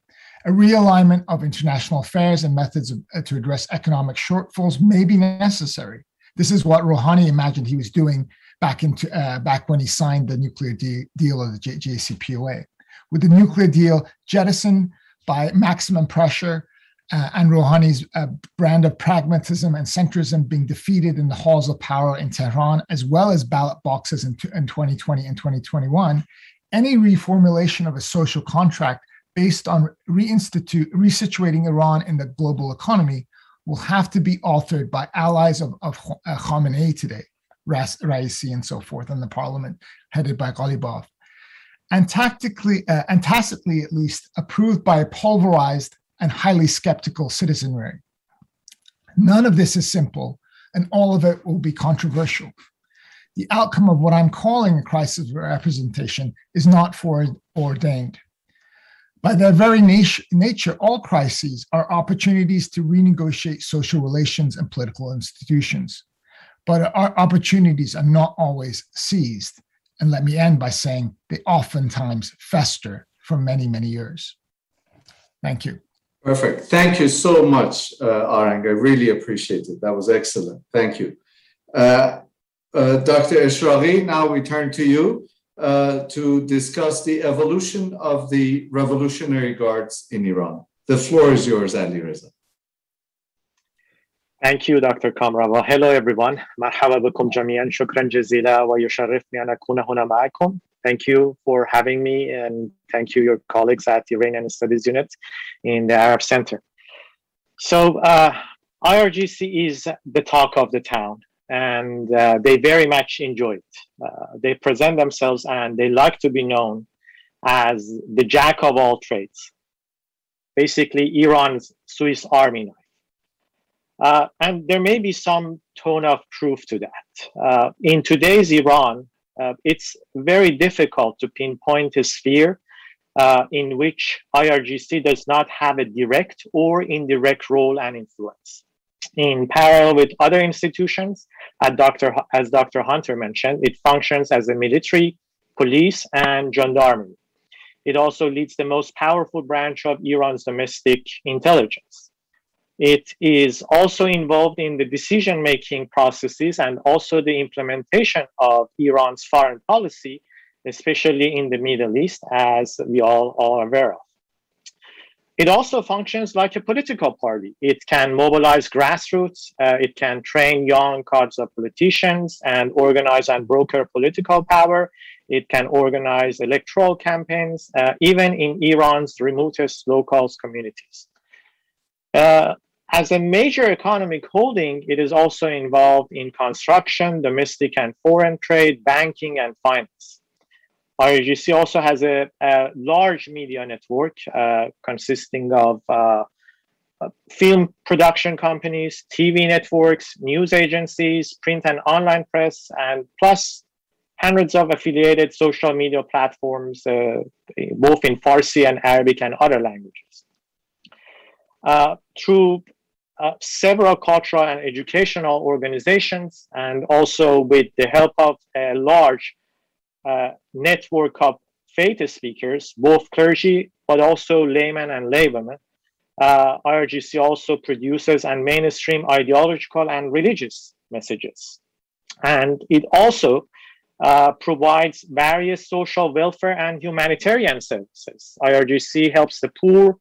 A realignment of international affairs and methods of, uh, to address economic shortfalls may be necessary. This is what Rouhani imagined he was doing back, into, uh, back when he signed the nuclear de- deal of the J- JCPOA. With the nuclear deal jettisoned by maximum pressure, uh, and Rouhani's uh, brand of pragmatism and centrism being defeated in the halls of power in Tehran, as well as ballot boxes in, in 2020 and 2021, any reformulation of a social contract based on reinstitute, resituating Iran in the global economy will have to be altered by allies of, of uh, Khamenei today, Raisi and so forth, and the parliament headed by Ghalibaf. And tactically, uh, and tacitly at least, approved by a pulverized and highly skeptical citizenry. None of this is simple, and all of it will be controversial. The outcome of what I'm calling a crisis of representation is not foreordained. By their very nat- nature, all crises are opportunities to renegotiate social relations and political institutions. But our opportunities are not always seized. And let me end by saying they oftentimes fester for many, many years. Thank you. Perfect. Thank you so much, uh, Arang. I really appreciate it. That was excellent. Thank you. Uh, uh, Dr. Eshraghi, now we turn to you uh, to discuss the evolution of the Revolutionary Guards in Iran. The floor is yours, Ali Reza. Thank you, Dr. Kamrava. hello, everyone. مرحبا بكم جميعا. شكرا جزيلا ويشرفني أن أكون هنا معكم thank you for having me and thank you your colleagues at the Iranian Studies Unit in the Arab Center. So uh, IRGC is the talk of the town and uh, they very much enjoy it. Uh, they present themselves and they like to be known as the jack of all trades. Basically, Iran's Swiss Army knife. Uh, and there may be some tone of truth to that. Uh, in today's Iran, uh, it's very difficult to pinpoint a sphere uh, in which IRGC does not have a direct or indirect role and influence. In parallel with other institutions, Dr. as Dr. Hunter mentioned, it functions as a military, police, and gendarmerie. It also leads the most powerful branch of Iran's domestic intelligence. It is also involved in the decision making processes and also the implementation of Iran's foreign policy, especially in the Middle East, as we all are aware of. It also functions like a political party. It can mobilize grassroots, uh, it can train young cadres of politicians and organize and broker political power. It can organize electoral campaigns, uh, even in Iran's remotest local communities. Uh, as a major economic holding, it is also involved in construction, domestic and foreign trade, banking, and finance. IRGC also has a, a large media network uh, consisting of uh, uh, film production companies, TV networks, news agencies, print and online press, and plus hundreds of affiliated social media platforms, uh, both in Farsi and Arabic and other languages. Uh, through uh, several cultural and educational organizations, and also with the help of a large uh, network of faith speakers, both clergy, but also laymen and laywomen. Uh, IRGC also produces and mainstream ideological and religious messages. And it also uh, provides various social welfare and humanitarian services. IRGC helps the poor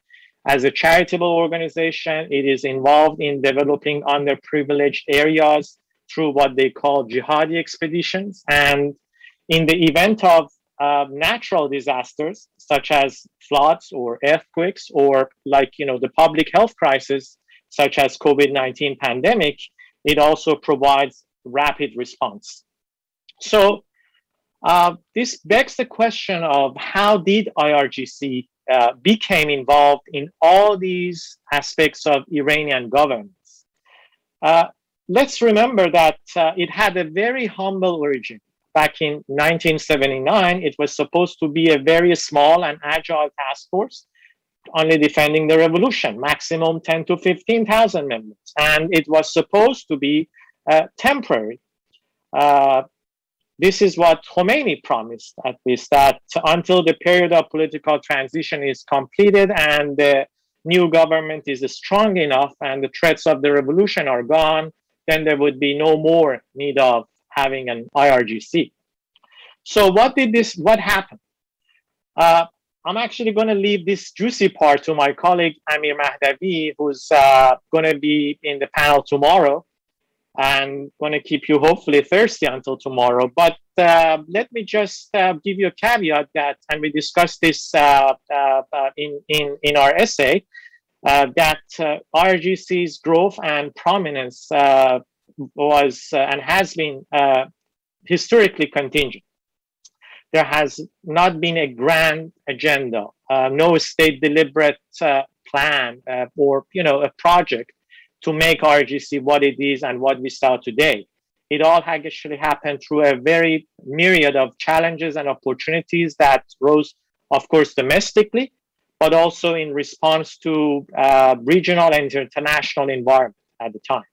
as a charitable organization. It is involved in developing underprivileged areas through what they call jihadi expeditions and in the event of uh, natural disasters such as floods or earthquakes or like you know the public health crisis such as covid-19 pandemic it also provides rapid response so uh, this begs the question of how did irgc uh, became involved in all these aspects of iranian governance uh, let's remember that uh, it had a very humble origin back in 1979, it was supposed to be a very small and agile task force, only defending the revolution, maximum 10 to 15,000 members. And it was supposed to be uh, temporary. This is what Khomeini promised, at least, that until the period of political transition is completed and the new government is strong enough and the threats of the revolution are gone, then there would be no more need of having an IRGC. So what did this, what happened? Uh, I'm actually going to leave this juicy part to my colleague Amir Mahdavi, who's uh, going to be in the panel tomorrow and going to keep you hopefully thirsty until tomorrow. But uh, let me just uh, give you a caveat that, and we discussed this uh, uh, in, in, in our essay, that IRGC's growth and prominence was uh, and has been uh, historically contingent. There has not been a grand agenda, uh, no state deliberate plan or you know a project to make RGC what it is and what we saw today. It all actually happened through a very myriad of challenges and opportunities that rose, of course, domestically, but also in response to uh, regional and international environment at the time.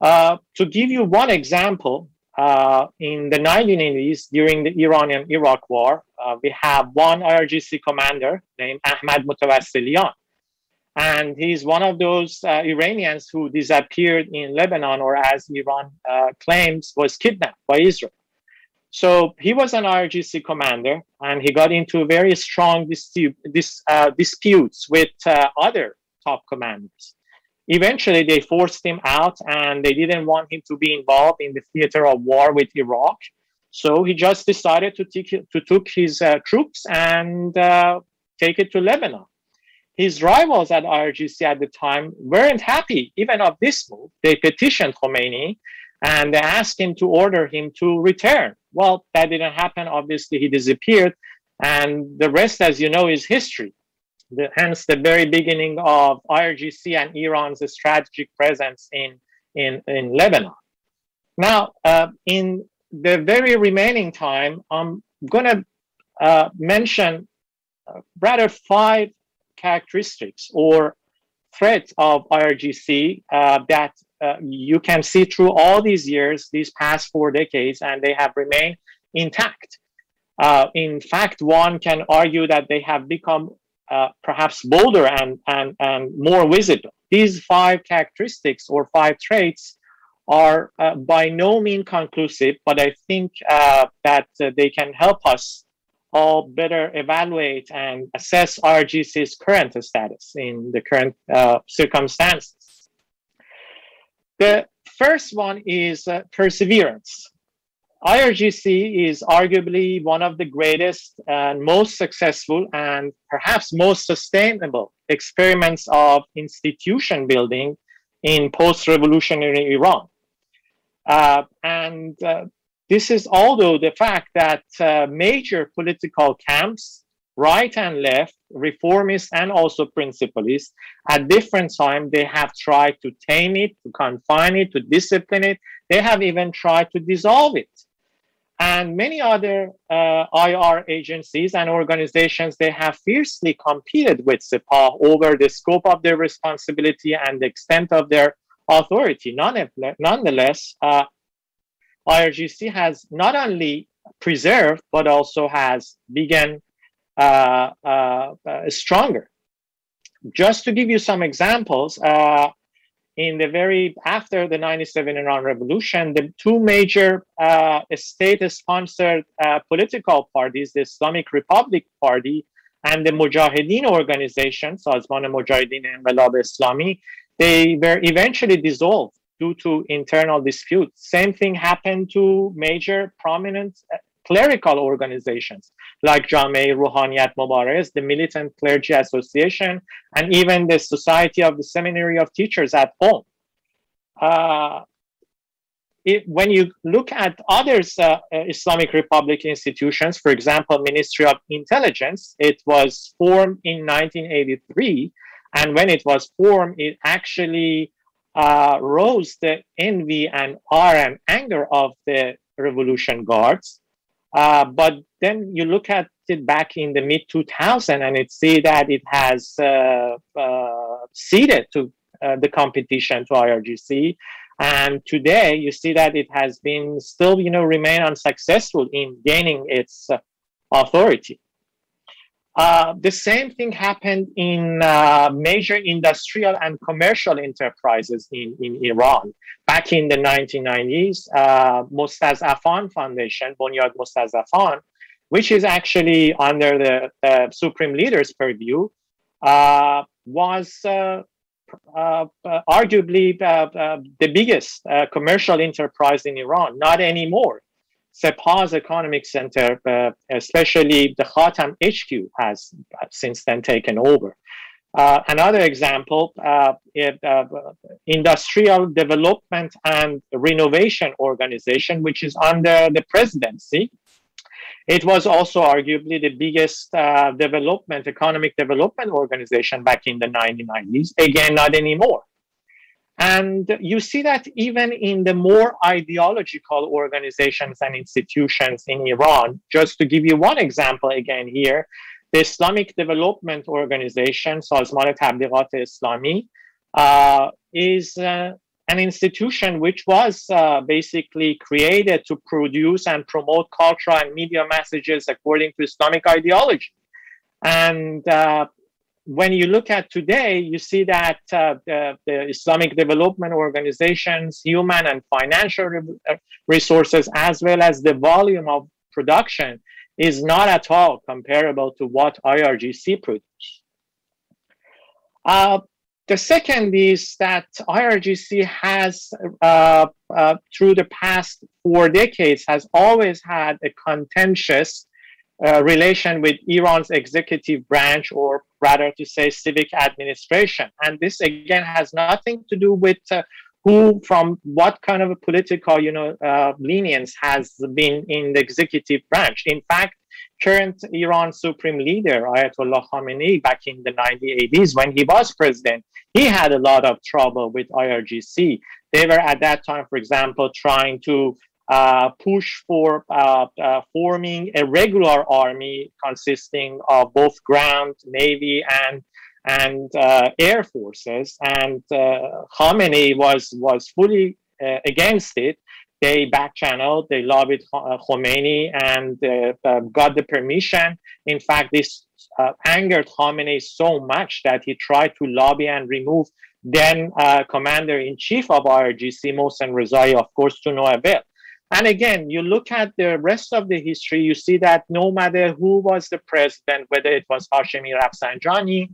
Uh, to give you one example, uh, in the 1980s, during the Iranian Iraq War, uh, we have one IRGC commander named Ahmad Mutawassilian. And he's one of those uh, Iranians who disappeared in Lebanon, or as Iran uh, claims, was kidnapped by Israel. So he was an IRGC commander, and he got into very strong dis, disputes with other top commanders. Eventually, they forced him out and they didn't want him to be involved in the theater of war with Iraq. So he just decided to take, to took his uh, troops and uh, take it to Lebanon. His rivals at IRGC at the time weren't happy even of this move. They petitioned Khomeini and they asked him to order him to return. Well, that didn't happen. Obviously, he disappeared. And the rest, as you know, is history the, hence the very beginning of IRGC and Iran's strategic presence in, in, in Lebanon. Now, uh, in the very remaining time, I'm going to uh, mention uh, rather five characteristics or threats of IRGC uh, that uh, you can see through all these years, these past four decades, and they have remained intact. Uh, in fact, one can argue that they have become uh, perhaps bolder and, and, and more visible, these five characteristics or five traits are uh, by no means conclusive, but I think uh, that they can help us all better evaluate and assess IRGC's current status in the current uh, circumstances. The first one is uh, perseverance. IRGC is arguably one of the greatest and most successful and perhaps most sustainable experiments of institution building in post-revolutionary Iran. Uh, and uh, this is although the fact that uh, major political camps, right and left, reformists and also principalists, at different times they have tried to tame it, to confine it, to discipline it. They have even tried to dissolve it. And many other uh, IR agencies and organizations, they have fiercely competed with Sepah over the scope of their responsibility and the extent of their authority. Nonetheless, uh, IRGC has not only preserved, but also has begun uh, uh, uh, stronger. Just to give you some examples, uh, in the very after the 97 Iran revolution, the two major uh, state-sponsored uh, political parties, the Islamic Republic Party and the Mujahideen organization, Sazman Mujahideen Inqilab Islami, they were eventually dissolved due to internal disputes. Same thing happened to major prominent uh, clerical organizations like Jame Ruhaniyat Mubaraz, the Militant Clergy Association, and even the Society of the Seminary of Teachers at Qom. Uh, it, when you look at other uh, uh, Islamic Republic institutions, for example, Ministry of Intelligence, it was formed in 1983. And when it was formed, it actually uh, rose the envy and ire and anger of the revolution guards. Uh, but then you look at it back in the mid 2000 and it see that it has uh, uh, ceded to uh, the competition to IRGC. And today you see that it has been still, you know, remain unsuccessful in gaining its uh, authority. Uh, the same thing happened in uh, major industrial and commercial enterprises in, in Iran. Back in the 1990s, uh, Mostazafan Foundation, Bunyad Mostazafan, which is actually under the supreme leader's purview, uh, was uh, uh, arguably the biggest commercial enterprise in Iran. Not anymore. Sepah's Economic Center, uh, especially the Khatam HQ, has since then taken over. Uh, another example, uh, it, uh, Industrial Development and Renovation Organization, which is under the presidency. It was also arguably the biggest uh, development, economic development organization back in the 1990s. Again, not anymore. And you see that even in the more ideological organizations and institutions in Iran. Just to give you one example again here, the Islamic Development Organization, Sazman Tabligat Islami, uh, is uh, an institution which was uh, basically created to produce and promote cultural and media messages according to Islamic ideology. And uh, when you look at today, you see that uh, the, the, Islamic development organizations, human and financial uh, resources, as well as the volume of production, is not at all comparable to what IRGC produces. Uh, the second is that IRGC has, uh, uh, through the past four decades, has always had a contentious relation with Iran's executive branch, or rather to say civic administration. And this again has nothing to do with uh, who, from what kind of a political, you know, uh, lenience has been in the executive branch. In fact, current Iran supreme leader Ayatollah Khamenei back in the 1980s when he was president, he had a lot of trouble with IRGC. They were at that time, for example, trying to uh, push for uh, uh, forming a regular army consisting of both ground, navy, and and uh, air forces. And uh, Khamenei was was fully against it. they back channeled, they lobbied Khomeini and got the permission. In fact, this angered Khamenei so much that he tried to lobby and remove then commander in chief of IRGC, Mohsen Rezai, of course, to no avail. And again, you look at the rest of the history, you see that no matter who was the president, whether it was Hashemi Rafsanjani,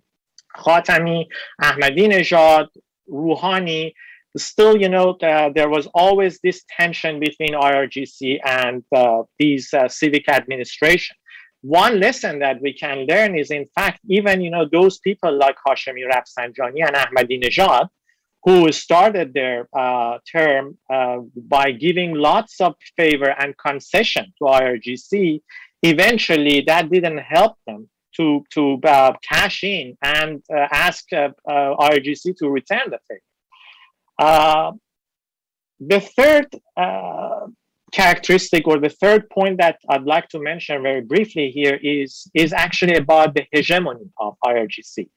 Khatami, Ahmadinejad, Rouhani, still, you know, uh, there was always this tension between IRGC and uh, these uh, civic administration. One lesson that we can learn is, in fact, even you know those people like Hashemi Rafsanjani and Ahmadinejad, who started their uh, term uh, by giving lots of favor and concession to IRGC, eventually that didn't help them to to uh, cash in and uh, ask uh, uh, IRGC to return the favor. The third characteristic or the third point that I'd like to mention very briefly here is, is actually about the hegemony of IRGC.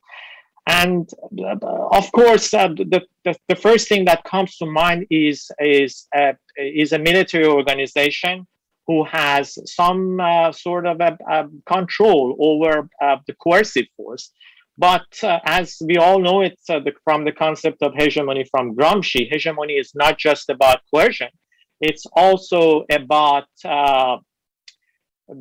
And uh, of course, uh, the, the, the, first thing that comes to mind is, is, uh, is a military organization who has some sort of a, a control over the coercive force. But uh, as we all know, it's uh, the, from the concept of hegemony from Gramsci. Hegemony is not just about coercion; it's also about uh,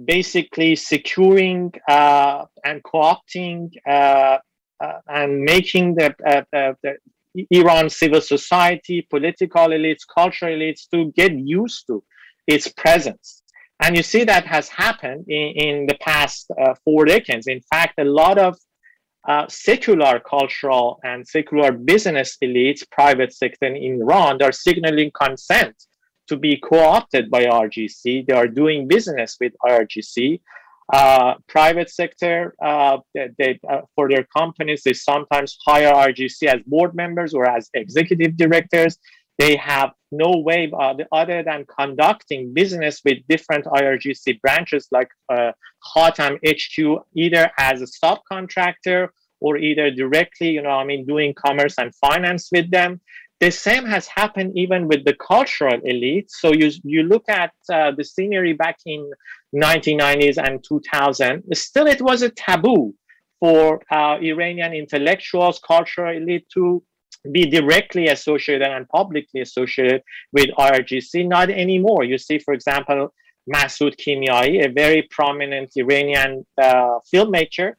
basically securing and co-opting uh, uh, Uh, and making the, uh, uh, the Iran civil society, political elites, cultural elites to get used to its presence. And you see that has happened in, in the past four decades. In fact, a lot of uh, secular cultural and secular business elites, private sector in Iran, they are signaling consent to be co-opted by IRGC. They are doing business with IRGC. Uh, private sector, uh, they, uh, for their companies, they sometimes hire IRGC as board members or as executive directors. They have no way uh, other than conducting business with different IRGC branches like uh, HQ, either as a subcontractor or either directly, you know, I mean, doing commerce and finance with them. The same has happened even with the cultural elite. So you, you look at uh, the scenery back in 1990s and 2000, still it was a taboo for uh, Iranian intellectuals, cultural elite to be directly associated and publicly associated with IRGC. Not anymore. You see, for example, Masoud Kimiai, a very prominent Iranian uh, filmmaker,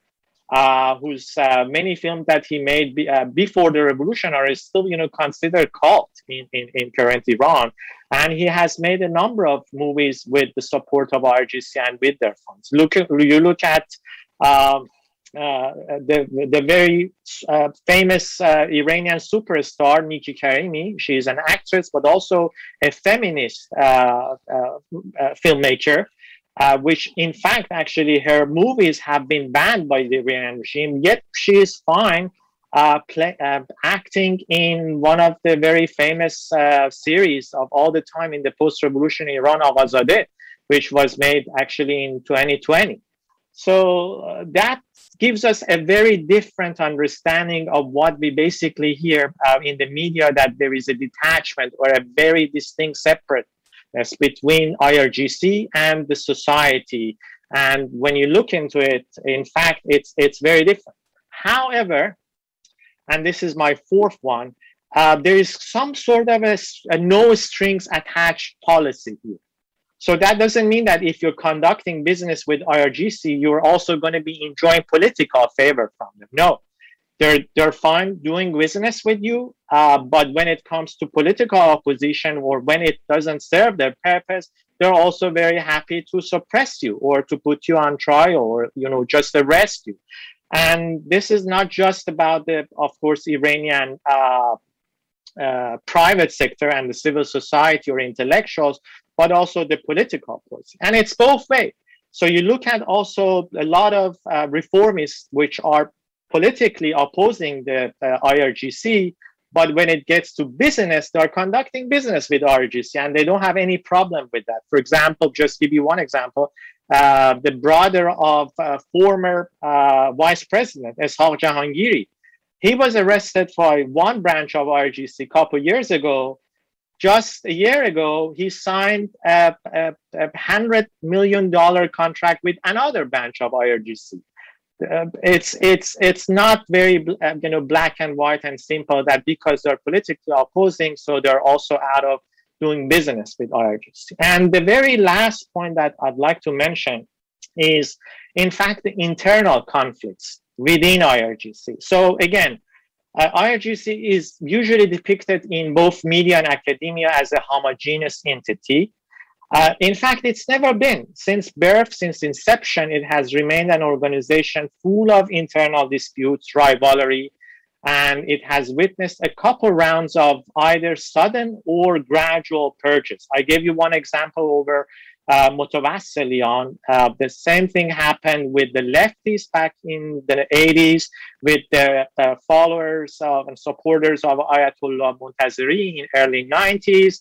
uh, whose uh, many films that he made be, uh, before the revolution are still, you know, considered cult in, in, in, current Iran. And he has made a number of movies with the support of IRGC and with their funds. Look, you look at um, uh, the, the very uh, famous uh, Iranian superstar, Niki Karimi. She is an actress, but also a feminist uh filmmaker. Uh, which in fact, actually, her movies have been banned by the Iranian regime, yet she is fine uh, play, uh, acting in one of the very famous series of all the time in the post-revolution Iran, Aghazadeh, which was made actually in 2020. So uh, that gives us a very different understanding of what we basically hear uh, in the media that there is a detachment or a very distinct separateness between IRGC and the society. And when you look into it, in fact, it's, it's very different. However, and this is my fourth one, uh, there is some sort of a, a no strings attached policy here. So that doesn't mean that if you're conducting business with IRGC, you're also going to be enjoying political favor from them. No, they're they're fine doing business with you, uh, but when it comes to political opposition or when it doesn't serve their purpose, they're also very happy to suppress you or to put you on trial or you know just arrest you. And this is not just about the, of course, Iranian uh, uh, private sector and the civil society or intellectuals, but also the political force And it's both ways. So you look at also a lot of uh, reformists which are politically opposing the uh, IRGC, but when it gets to business, they're conducting business with IRGC and they don't have any problem with that. For example, just give you one example, uh, the brother of uh, former uh, vice president, Eshaq Jahangiri, he was arrested for one branch of IRGC a couple years ago just a year ago, he signed a, a, a hundred million dollar contract with another branch of IRGC. Uh, it's it's it's not very uh, you know black and white and simple that because they're politically opposing, so they're also out of doing business with IRGC. And the very last point that I'd like to mention is, in fact, the internal conflicts within IRGC. So again, uh, IRGC is usually depicted in both media and academia as a homogeneous entity. Uh, in fact, it's never been. Since birth, since inception, it has remained an organization full of internal disputes, rivalry, and it has witnessed a couple rounds of either sudden or gradual purges. I gave you one example over uh, Mutawassilian. Uh, the same thing happened with the leftists back in the 80s, with the uh, followers of and supporters of Ayatollah Montazeri in early 90s.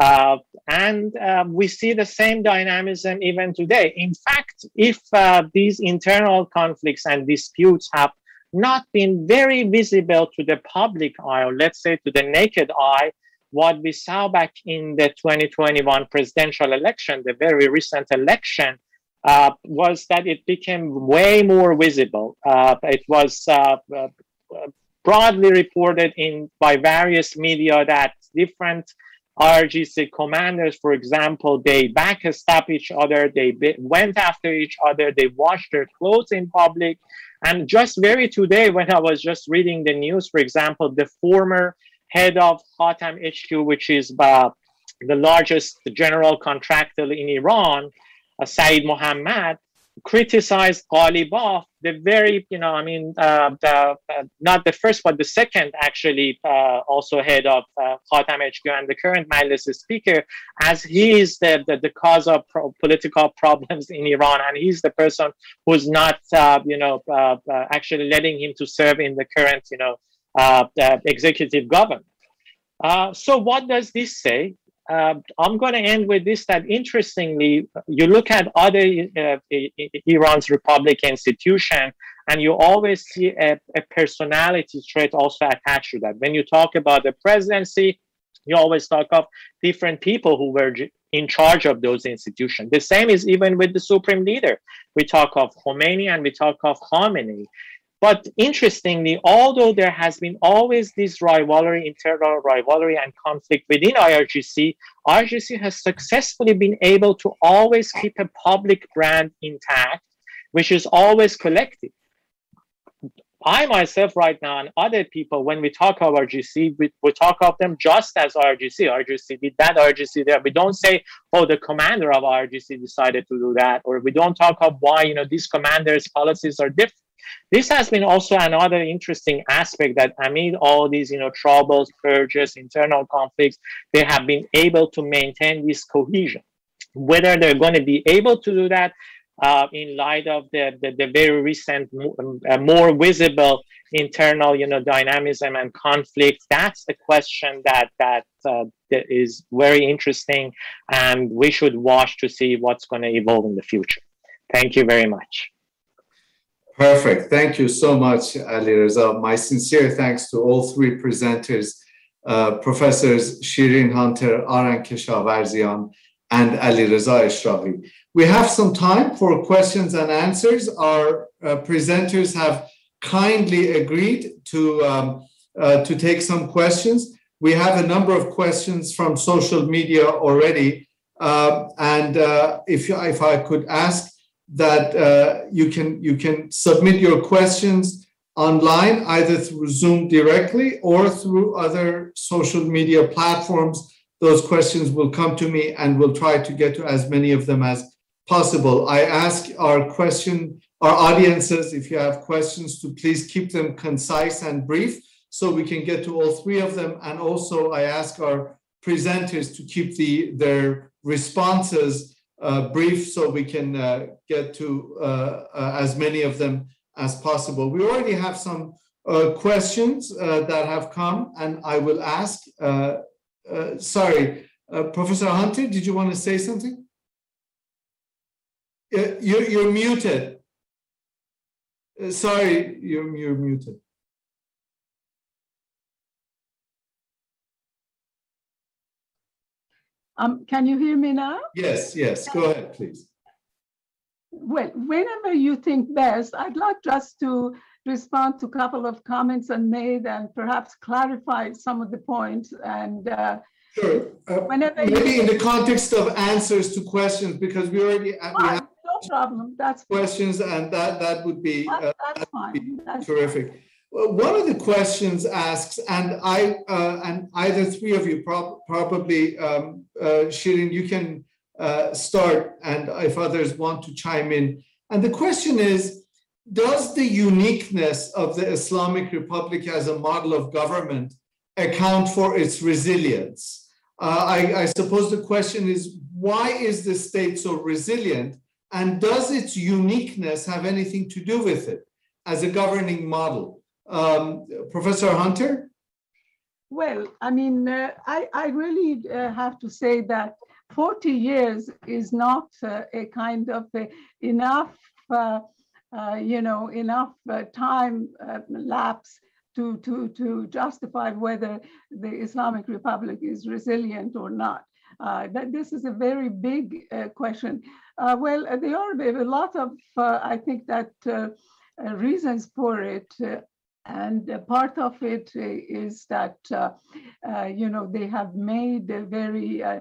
Uh, and uh, we see the same dynamism even today. In fact, if uh, these internal conflicts and disputes have not been very visible to the public eye, or let's say to the naked eye, what we saw back in the 2021 presidential election, the very recent election, uh, was that it became way more visible. Uh, it was uh, broadly reported in by various media that different IRGC commanders, for example, they backstab each other, they went after each other, they washed their clothes in public. And just very today, when I was just reading the news, for example, the former head of Khatam HQ, which is uh, the largest general contractor in Iran, uh, Saeed Mohammad, criticized Ghalibaf, the very, you know, I mean, uh, the, uh, not the first, but the second, actually, uh, also head of uh, Khatam HQ and the current Majlis speaker, as he is the, the, the cause of pro- political problems in Iran. And he's the person who's not, uh, you know, uh, uh, actually letting him to serve in the current, you know, uh, executive government. Uh, so what does this say? Uh, I'm going to end with this that interestingly, you look at other uh, Iran's republic institution, and you always see a, a, personality trait also attached to that. When you talk about the presidency, you always talk of different people who were in charge of those institutions. The same is even with the supreme leader. We talk of Khomeini and we talk of Khamenei. But interestingly, although there has been always this rivalry, internal rivalry and conflict within IRGC, IRGC has successfully been able to always keep a public brand intact, which is always collective. I myself right now and other people, when we talk about RGC, we, we talk of them just as RGC. RGC did that, RGC there. We don't say, oh, the commander of RGC decided to do that, or we don't talk of why, you know, these commanders' policies are different. This has been also another interesting aspect that amid all these, you know, troubles, purges, internal conflicts, they have been able to maintain this cohesion. Whether they're going to be able to do that uh, in light of the, the, the very recent, uh, more visible internal, you know, dynamism and conflict, that's a question that that, uh, that is very interesting, and we should watch to see what's going to evolve in the future. Thank you very much. Perfect. Thank you so much, Ali Reza. My sincere thanks to all three presenters, uh, Professors Shireen Hunter, Arang Keshavarzian, and Ali Reza Eshraghi. We have some time for questions and answers. Our uh, presenters have kindly agreed to, um, uh, to take some questions. We have a number of questions from social media already. Uh, and uh, if, if I could ask that uh, you can you can submit your questions online either through Zoom directly or through other social media platforms. Those questions will come to me and we'll try to get to as many of them as possible. I ask our question, our audiences, if you have questions, to please keep them concise and brief so we can get to all three of them. And also I ask our presenters to keep the their responses brief so we can uh, get to uh, uh, as many of them as possible. We already have some uh, questions uh, that have come, and I will ask. Uh, sorry, Professor Hunter, did you want to say something? You're, you're muted. sorry, you're, you're muted. Um, can you hear me now? Yes, yes. Go ahead, please. Well, whenever you think best, I'd like just to respond to a couple of comments and made and perhaps clarify some of the points. And uh, sure, uh, whenever maybe in the context of answers to questions, because we already uh, we have no problem. That's questions, and that that would be, that, uh, that's that would be that's terrific. Fine. One of the questions asks, and I uh, and either three of you prob- probably, um, uh, Shireen, you can uh, start, and if others want to chime in. And the question is Does the uniqueness of the Islamic Republic as a model of government account for its resilience? Uh, I, I suppose the question is why is the state so resilient? And does its uniqueness have anything to do with it as a governing model? Um, Professor Hunter? Well, I mean, uh, I, I really uh, have to say that 40 years is not uh, a kind of a enough, uh, uh, you know, enough uh, time lapse to, to, to justify whether the Islamic Republic is resilient or not. that this is a very big question. well, there are a lot of, I think, that reasons for it. And part of it is that, uh, uh, you know, they have made a very uh, uh,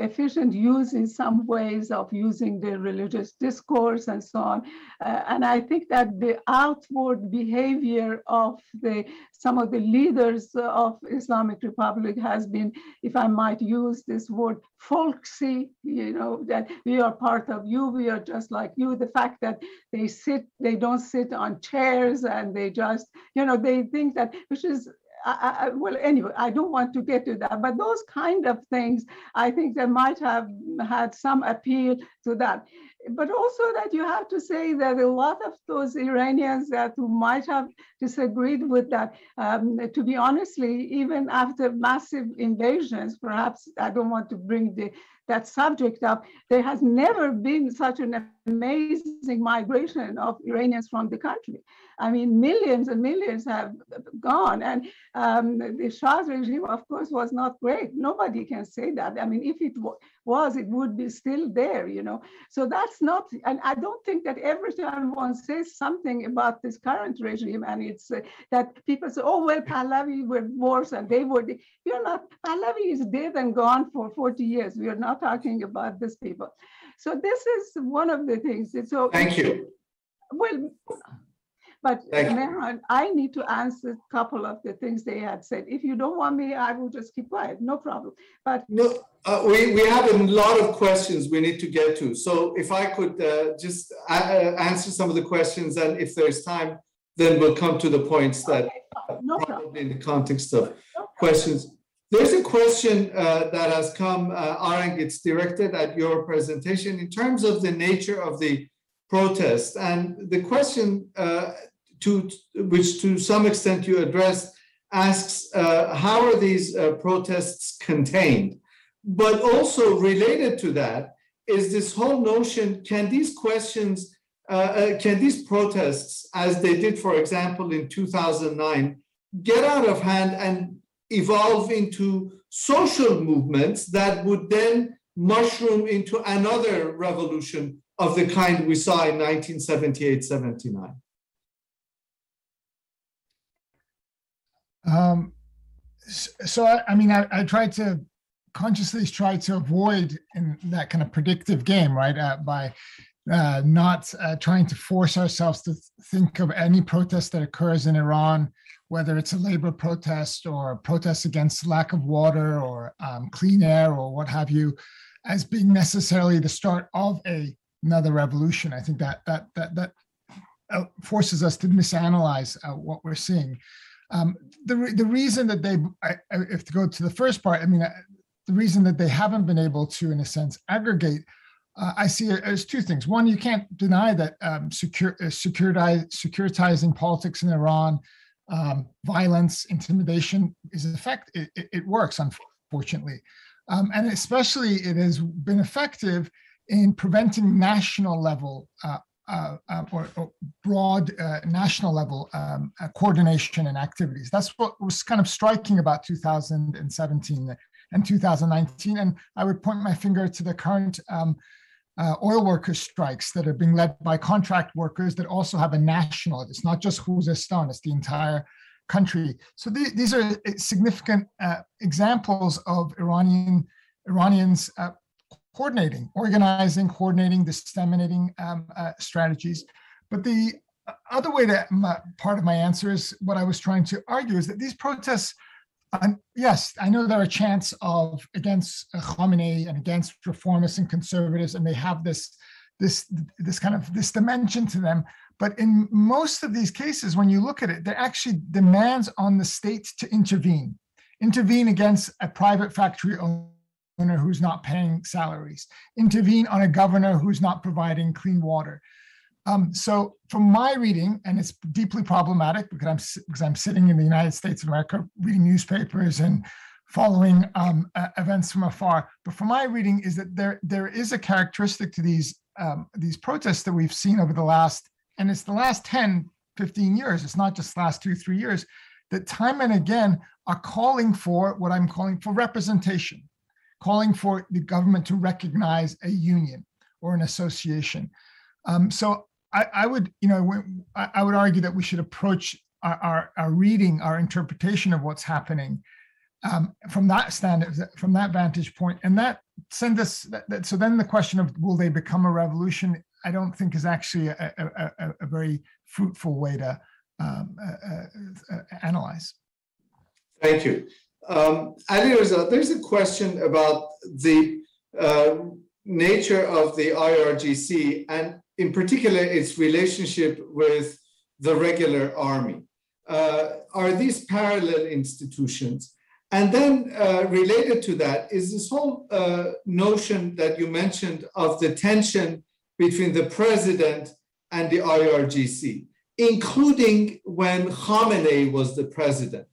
efficient use in some ways of using the religious discourse and so on. Uh, and I think that the outward behavior of the some of the leaders of Islamic Republic has been, if I might use this word, folksy, you know, that we are part of you, we are just like you. The fact that they sit, they don't sit on chairs and they just, you know, they think that, which is I, I, well, anyway, I don't want to get to that, but those kind of things, I think they might have had some appeal to that. But also that you have to say that a lot of those Iranians that might have disagreed with that, um, to be honestly, even after massive invasions, perhaps I don't want to bring the that subject up, there has never been such an amazing migration of Iranians from the country. I mean, millions and millions have gone. And um, the Shah's regime, of course, was not great. Nobody can say that. I mean, if it was, it would be still there, you know. So that's not, and I don't think that every time one says something about this current regime and it's uh, that people say, oh, well, Pahlavi were worse and they were, you're not, Pahlavi is dead and gone for 40 years. We are not talking about these people. So this is one of the things. So thank you. Well, but Mehran, I need to answer a couple of the things they had said. If you don't want me, I will just keep quiet. No problem. But no, uh, we, we have a lot of questions we need to get to. So if I could uh, just uh, uh answer some of the questions, and if there's time, then we'll come to the points that okay, no probably in the context of no questions. There's a question uh, that has come, uh, Arang, it's directed at your presentation in terms of the nature of the protest. And the question uh, to which to some extent you addressed asks uh, how are these uh, protests contained? But also related to that is this whole notion can these questions uh, uh can these protests as they did for example in 2009 get out of hand and evolve into social movements that would then mushroom into another revolution of the kind we saw in 1978 79 Um, so I, I mean, I, I tried to consciously try to avoid in that kind of predictive game, right? Uh, by uh, not uh, trying to force ourselves to think of any protest that occurs in Iran, whether it's a labor protest or protest against lack of water or um, clean air or what have you, as being necessarily the start of a another revolution. I think that that that that uh, forces us to misanalyze uh, what we're seeing. Um, the the reason that they, I, if to go to the first part, I mean, uh, the reason that they haven't been able to, in a sense, aggregate, uh, I see it as two things. One, you can't deny that um, secure, uh, securitize, securitizing politics in Iran, um, violence, intimidation is a fact. It, it, it works, unfortunately, um, and especially it has been effective in preventing national level uh, uh, uh, or, or, broad uh, national level um, uh, coordination and activities. That's what was kind of striking about 2017 and 2019. And I would point my finger to the current um, uh, oil workers strikes that are being led by contract workers that also have a national. It's not just Khuzestan; it's the entire country. So th- these are significant examples of Iranian Iranians coordinating, organizing, coordinating, disseminating um, uh, strategies. But the other way that my, part of my answer is what I was trying to argue is that these protests, um, yes, I know there are chants of against Khamenei and against reformists and conservatives, and they have this this this kind of this dimension to them. But in most of these cases, when you look at it, they're actually demands on the state to intervene, intervene against a private factory owner who's not paying salaries, intervene on a governor who's not providing clean water. Um, so, from my reading, and it's deeply problematic because I'm because I'm sitting in the United States of America, reading newspapers and following um, uh, events from afar. But from my reading, is that there there is a characteristic to these um, these protests that we've seen over the last, and it's the last 10, 15 years. It's not just last two, three years that time and again are calling for what I'm calling for representation, calling for the government to recognize a union or an association. Um, so I, I would, you know, I would argue that we should approach our, our, our reading, our interpretation of what's happening um, from that standard, from that vantage point, and that send us. That, that, so then the question of will they become a revolution? I don't think is actually a, a, a, a very fruitful way to um, uh, uh, uh, analyze. Thank you. Um, Ali there's a question about the uh, nature of the IRGC and in particular, its relationship with the regular army. Uh, are these parallel institutions? And then uh, related to that is this whole uh, notion that you mentioned of the tension between the president and the IRGC, including when Khamenei was the president.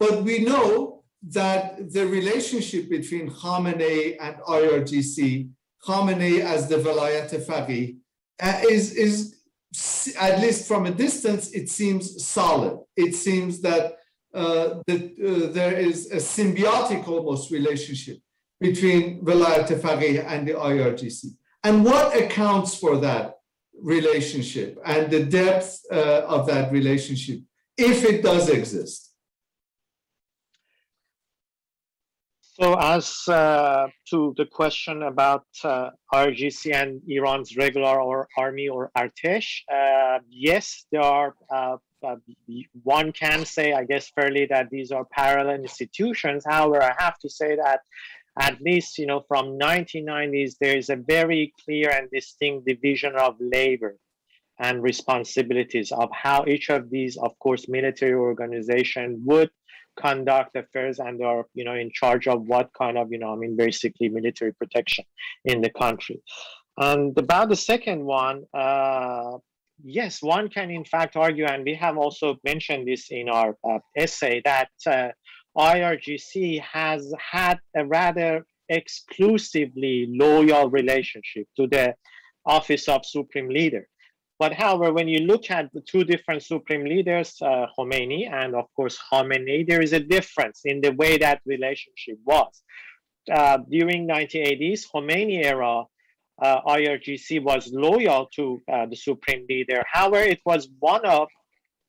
But we know that the relationship between Khamenei and IRGC, Khamenei as the Velayat Faqih, uh, is, is at least from a distance, it seems solid. It seems that, uh, that uh, there is a symbiotic almost relationship between Velayat Faqih and the IRGC. And what accounts for that relationship and the depth uh, of that relationship, if it does exist? So, as uh, to the question about uh, RGC and Iran's regular or army or Artesh, uh, yes, there are. Uh, uh, one can say, I guess, fairly that these are parallel institutions. However, I have to say that at least, you know, from 1990s, there is a very clear and distinct division of labor and responsibilities of how each of these, of course, military organization would conduct affairs and are you know in charge of what kind of you know i mean basically military protection in the country. And about the second one uh, yes one can in fact argue and we have also mentioned this in our uh, essay that uh, irgc has had a rather exclusively loyal relationship to the office of supreme leader but however, when you look at the two different supreme leaders, uh, Khomeini and of course Khamenei, there is a difference in the way that relationship was. Uh, during 1980s, Khomeini era, uh, IRGC was loyal to uh, the supreme leader. However, it was one of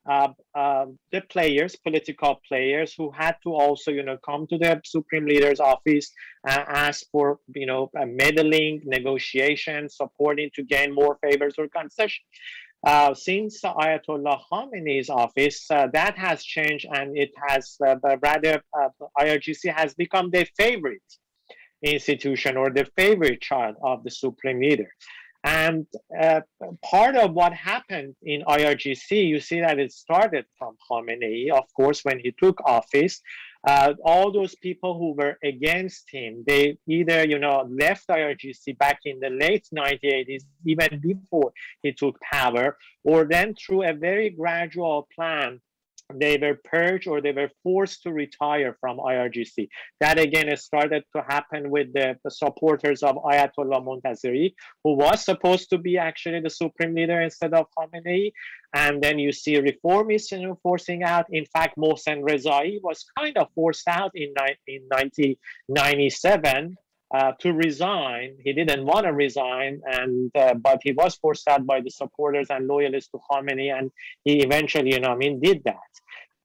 uh, uh, the players, political players, who had to also, you know, come to the supreme leader's office and ask for, you know, meddling, negotiation, supporting to gain more favors or concessions. Uh, since Ayatollah Khamenei's office, uh, that has changed, and it has uh, rather uh, IRGC has become the favorite institution or the favorite child of the supreme leader. And uh, part of what happened in IRGC, you see that it started from Khamenei, of course, when he took office. Uh, all those people who were against him, they either, you know, left IRGC back in the late 1980s, even before he took power, or then through a very gradual plan they were purged or they were forced to retire from IRGC. That again started to happen with the, the supporters of Ayatollah Montazeri, who was supposed to be actually the supreme leader instead of Khamenei. And then you see reformists you know, forcing out. In fact, Mohsen Rezai was kind of forced out in, in 1997 uh, to resign. He didn't want to resign, and uh, but he was forced out by the supporters and loyalists to Khamenei, and he eventually, you know, I mean, did that.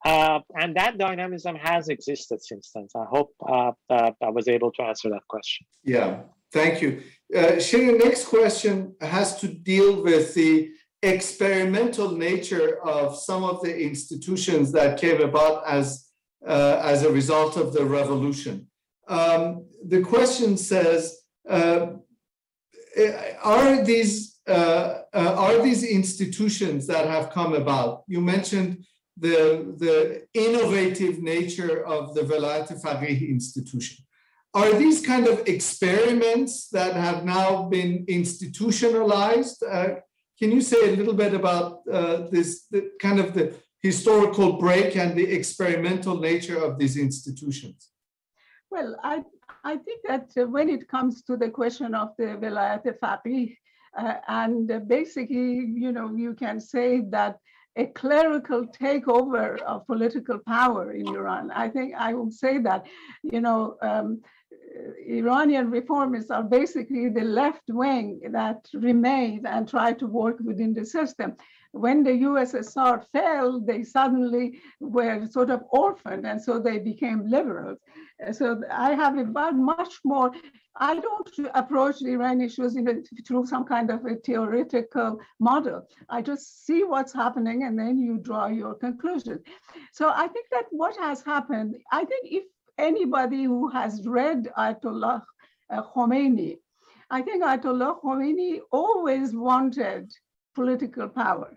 Uh, and that dynamism has existed since then. I hope uh, I was able to answer that question. Yeah, thank you. Uh, Shireen, next question has to deal with the experimental nature of some of the institutions that came about as uh, as a result of the revolution. Um, the question says, uh, are these uh, uh, are these institutions that have come about? You mentioned the the innovative nature of the Velayat Faqih institution. Are these kind of experiments that have now been institutionalized? Uh, can you say a little bit about uh, this the, kind of the historical break and the experimental nature of these institutions? Well, I, I think that when it comes to the question of the Velayat Faqih, uh, and basically, you know, you can say that a clerical takeover of political power in Iran. I think I would say that, you know, um, Iranian reformists are basically the left wing that remain and try to work within the system when the USSR fell, they suddenly were sort of orphaned, and so they became liberals. So I have about much more. I don't approach the Iran issues a, through some kind of a theoretical model. I just see what's happening, and then you draw your conclusions. So I think that what has happened, I think if anybody who has read Ayatollah uh, Khomeini, I think Ayatollah Khomeini always wanted political power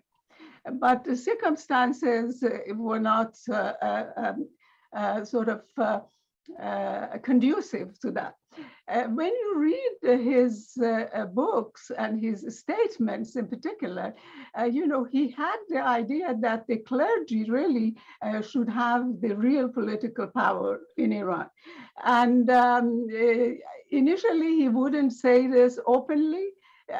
but the circumstances uh, were not uh, uh, um, uh, sort of uh, uh, conducive to that. when you read his books and his statements in particular, you know, he had the idea that the clergy really should have the real political power in Iran. And um, initially, he wouldn't say this openly,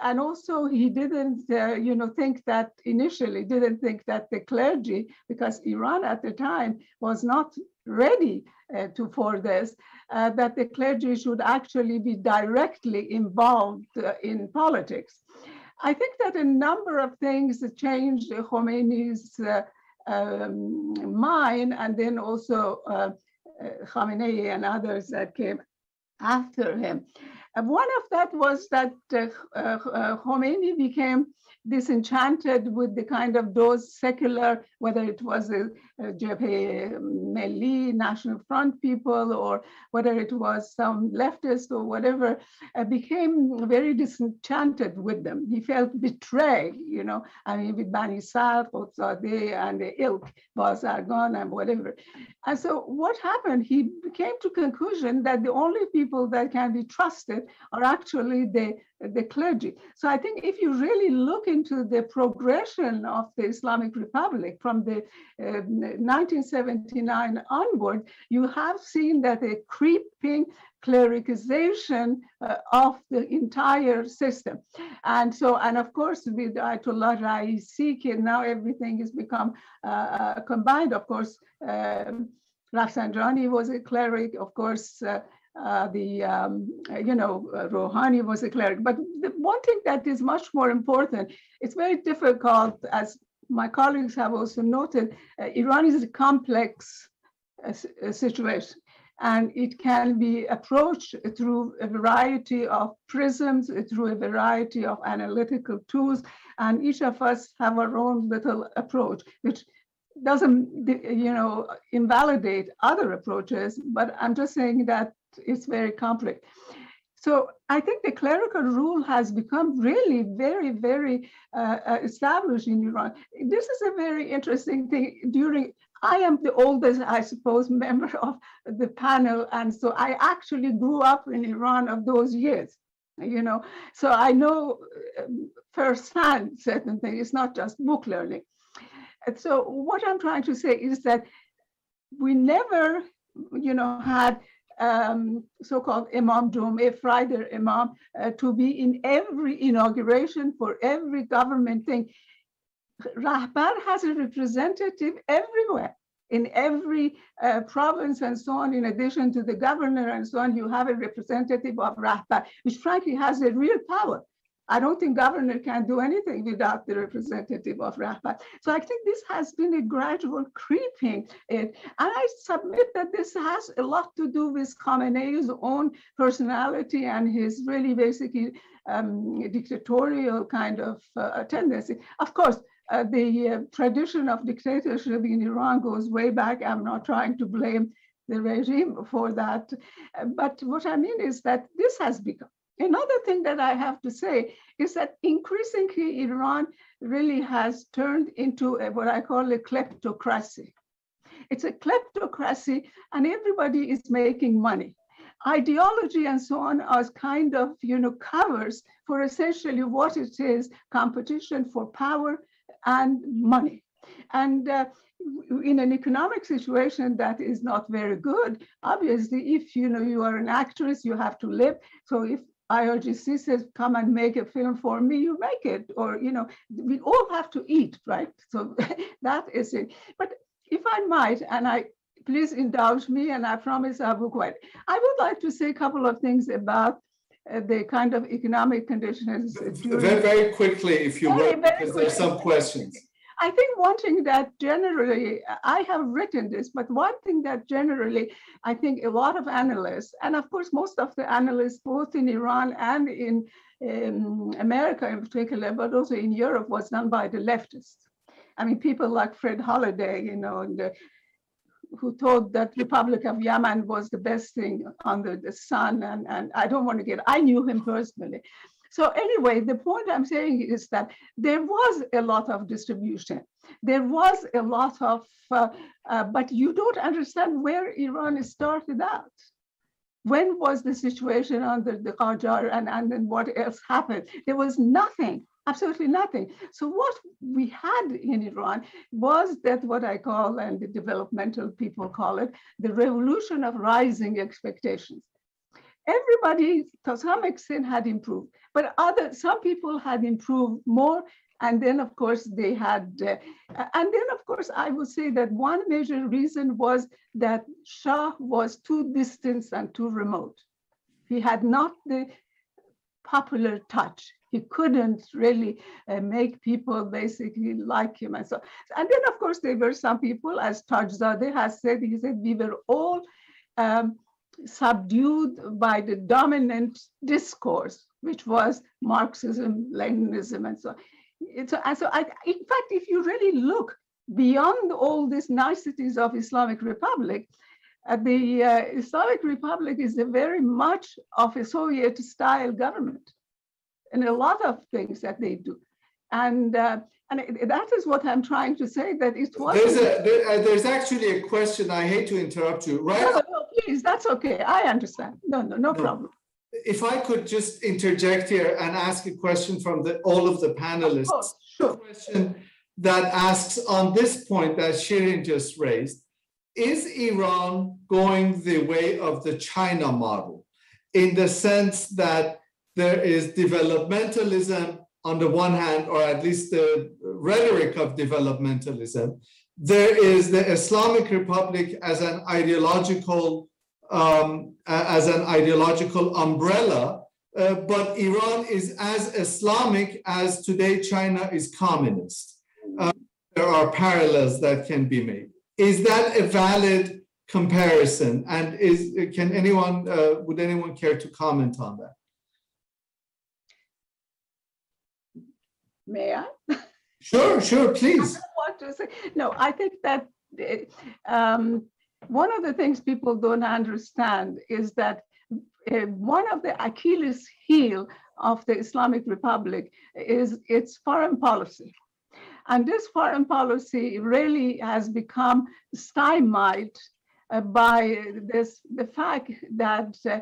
and also he didn't uh, you know think that initially didn't think that the clergy because iran at the time was not ready uh, to for this uh, that the clergy should actually be directly involved uh, in politics i think that a number of things changed khomeini's uh, um, mind and then also uh, Khamenei and others that came after him. One of that was that uh, uh, Khomeini became disenchanted with the kind of those secular, whether it was a Jabhe Melli, National Front people, or whether it was some leftist or whatever, uh, became very disenchanted with them. He felt betrayed, you know, I mean, with Bani Sadr, Ghotbzadeh, and the ilk, Bazargan, and whatever. And so what happened? He came to conclusion that the only people that can be trusted are actually the the clergy. So I think if you really look into the progression of the Islamic Republic from the uh, 1979 onward, you have seen that a creeping clericization uh, of the entire system. And so, and of course, with Ayatollah Raisi, now everything has become uh, uh, combined. Of course, um, Rafsanjani was a cleric, of course, uh, uh, the um, you know uh, Rouhani was a cleric. But the one thing that is much more important, it's very difficult, as my colleagues have also noted. Uh, Iran is a complex uh, uh, situation, and it can be approached through a variety of prisms, through a variety of analytical tools, and each of us have our own little approach, which doesn't you know invalidate other approaches but i'm just saying that it's very complex. So I think the clerical rule has become really very, very uh, uh, established in Iran. This is a very interesting thing. During I am the oldest, I suppose, member of the panel, and so I actually grew up in Iran of those years. You know, so I know um, firsthand certain things. It's not just book learning. so what I'm trying to say is that we never, you know, had um, so-called Imam Dum, a Friday Imam, uh, to be in every inauguration for every government thing. Rahbar has a representative everywhere in every uh, province and so on, in addition to the governor and so on, you have a representative of Rahbar, which frankly has a real power. I don't think governor can do anything without the representative of Rahbar. So I think this has been a gradual creeping in. And I submit that this has a lot to do with Khamenei's own personality and his really basically um, dictatorial kind of uh, tendency. Of course, uh, the uh, tradition of dictatorship in Iran goes way back. I'm not trying to blame the regime for that. But what I mean is that this has become. Another thing that I have to say is that increasingly Iran really has turned into a, what I call a kleptocracy. It's a kleptocracy, and everybody is making money ideology and so on are kind of you know covers for essentially what it is competition for power and money. And uh, in an economic situation that is not very good, obviously, if you know you are an actress, you have to live. So if IRGC says, "Come and make a film for me," you make it, or you know, we all have to eat, right? So that is it. But if I might, and I please indulge me, and I promise I will quit. I would like to say a couple of things about uh, the kind of economic conditions. Very, very quickly, if you will, because there are some questions. I think one thing that generally, I have written this, but one thing that generally, I think a lot of analysts, and of course, most of the analysts, both in Iran and in um, America in particular, but also in Europe, was done by the leftists. I mean, people like Fred Halliday, you know, the who thought that Republic of Yemen was the best thing under the sun. And, and I don't want to get, I knew him personally. So anyway, the point I'm saying is that there was a lot of distribution. There was a lot of, uh, uh, but you don't understand where Iran started out. When was the situation under the Qajar and, and then what else happened? There was nothing absolutely nothing. So what we had in Iran was that what I call, and the developmental people call it, the revolution of rising expectations. Everybody, to some extent, had improved, but other some people had improved more. And then, of course, they had, uh, and then, of course, I would say that one major reason was that Shah was too distant and too remote. He had not the popular touch he couldn't really uh, make people basically like him and so and then of course there were some people as Tajzadeh has said he said we were all um, subdued by the dominant discourse which was Marxism Leninism and so it's, and so I, in fact if you really look beyond all these niceties of Islamic Republic uh, the uh, Islamic Republic is a very much of a Soviet style government in a lot of things that they do. And uh, and it, that is what I'm trying to say. That it was. There's a, there, uh, there's actually a question. I hate to interrupt you. Right? No, no, please. That's okay. I understand. No, no, no, no, problem. If I could just interject here and ask a question from the, all of the panelists. Of course, sure. A question that asks on this point that Shireen just raised: Is Iran going the way of the China model, in the sense that there is developmentalism on the one hand, or at least the rhetoric of developmentalism. There is the Islamic Republic as an ideological um, as an ideological umbrella, uh, but Iran is as Islamic as today China is communist. Uh, there are parallels that can be made. Is that a valid comparison? And is can anyone uh, would anyone care to comment on that? May I? Sure, sure, please. I want to say, no, I think that um, one of the things people don't understand is that uh, one of the Achilles heel of the Islamic Republic is its foreign policy. And this foreign policy really has become stymied uh, by this, the fact that uh,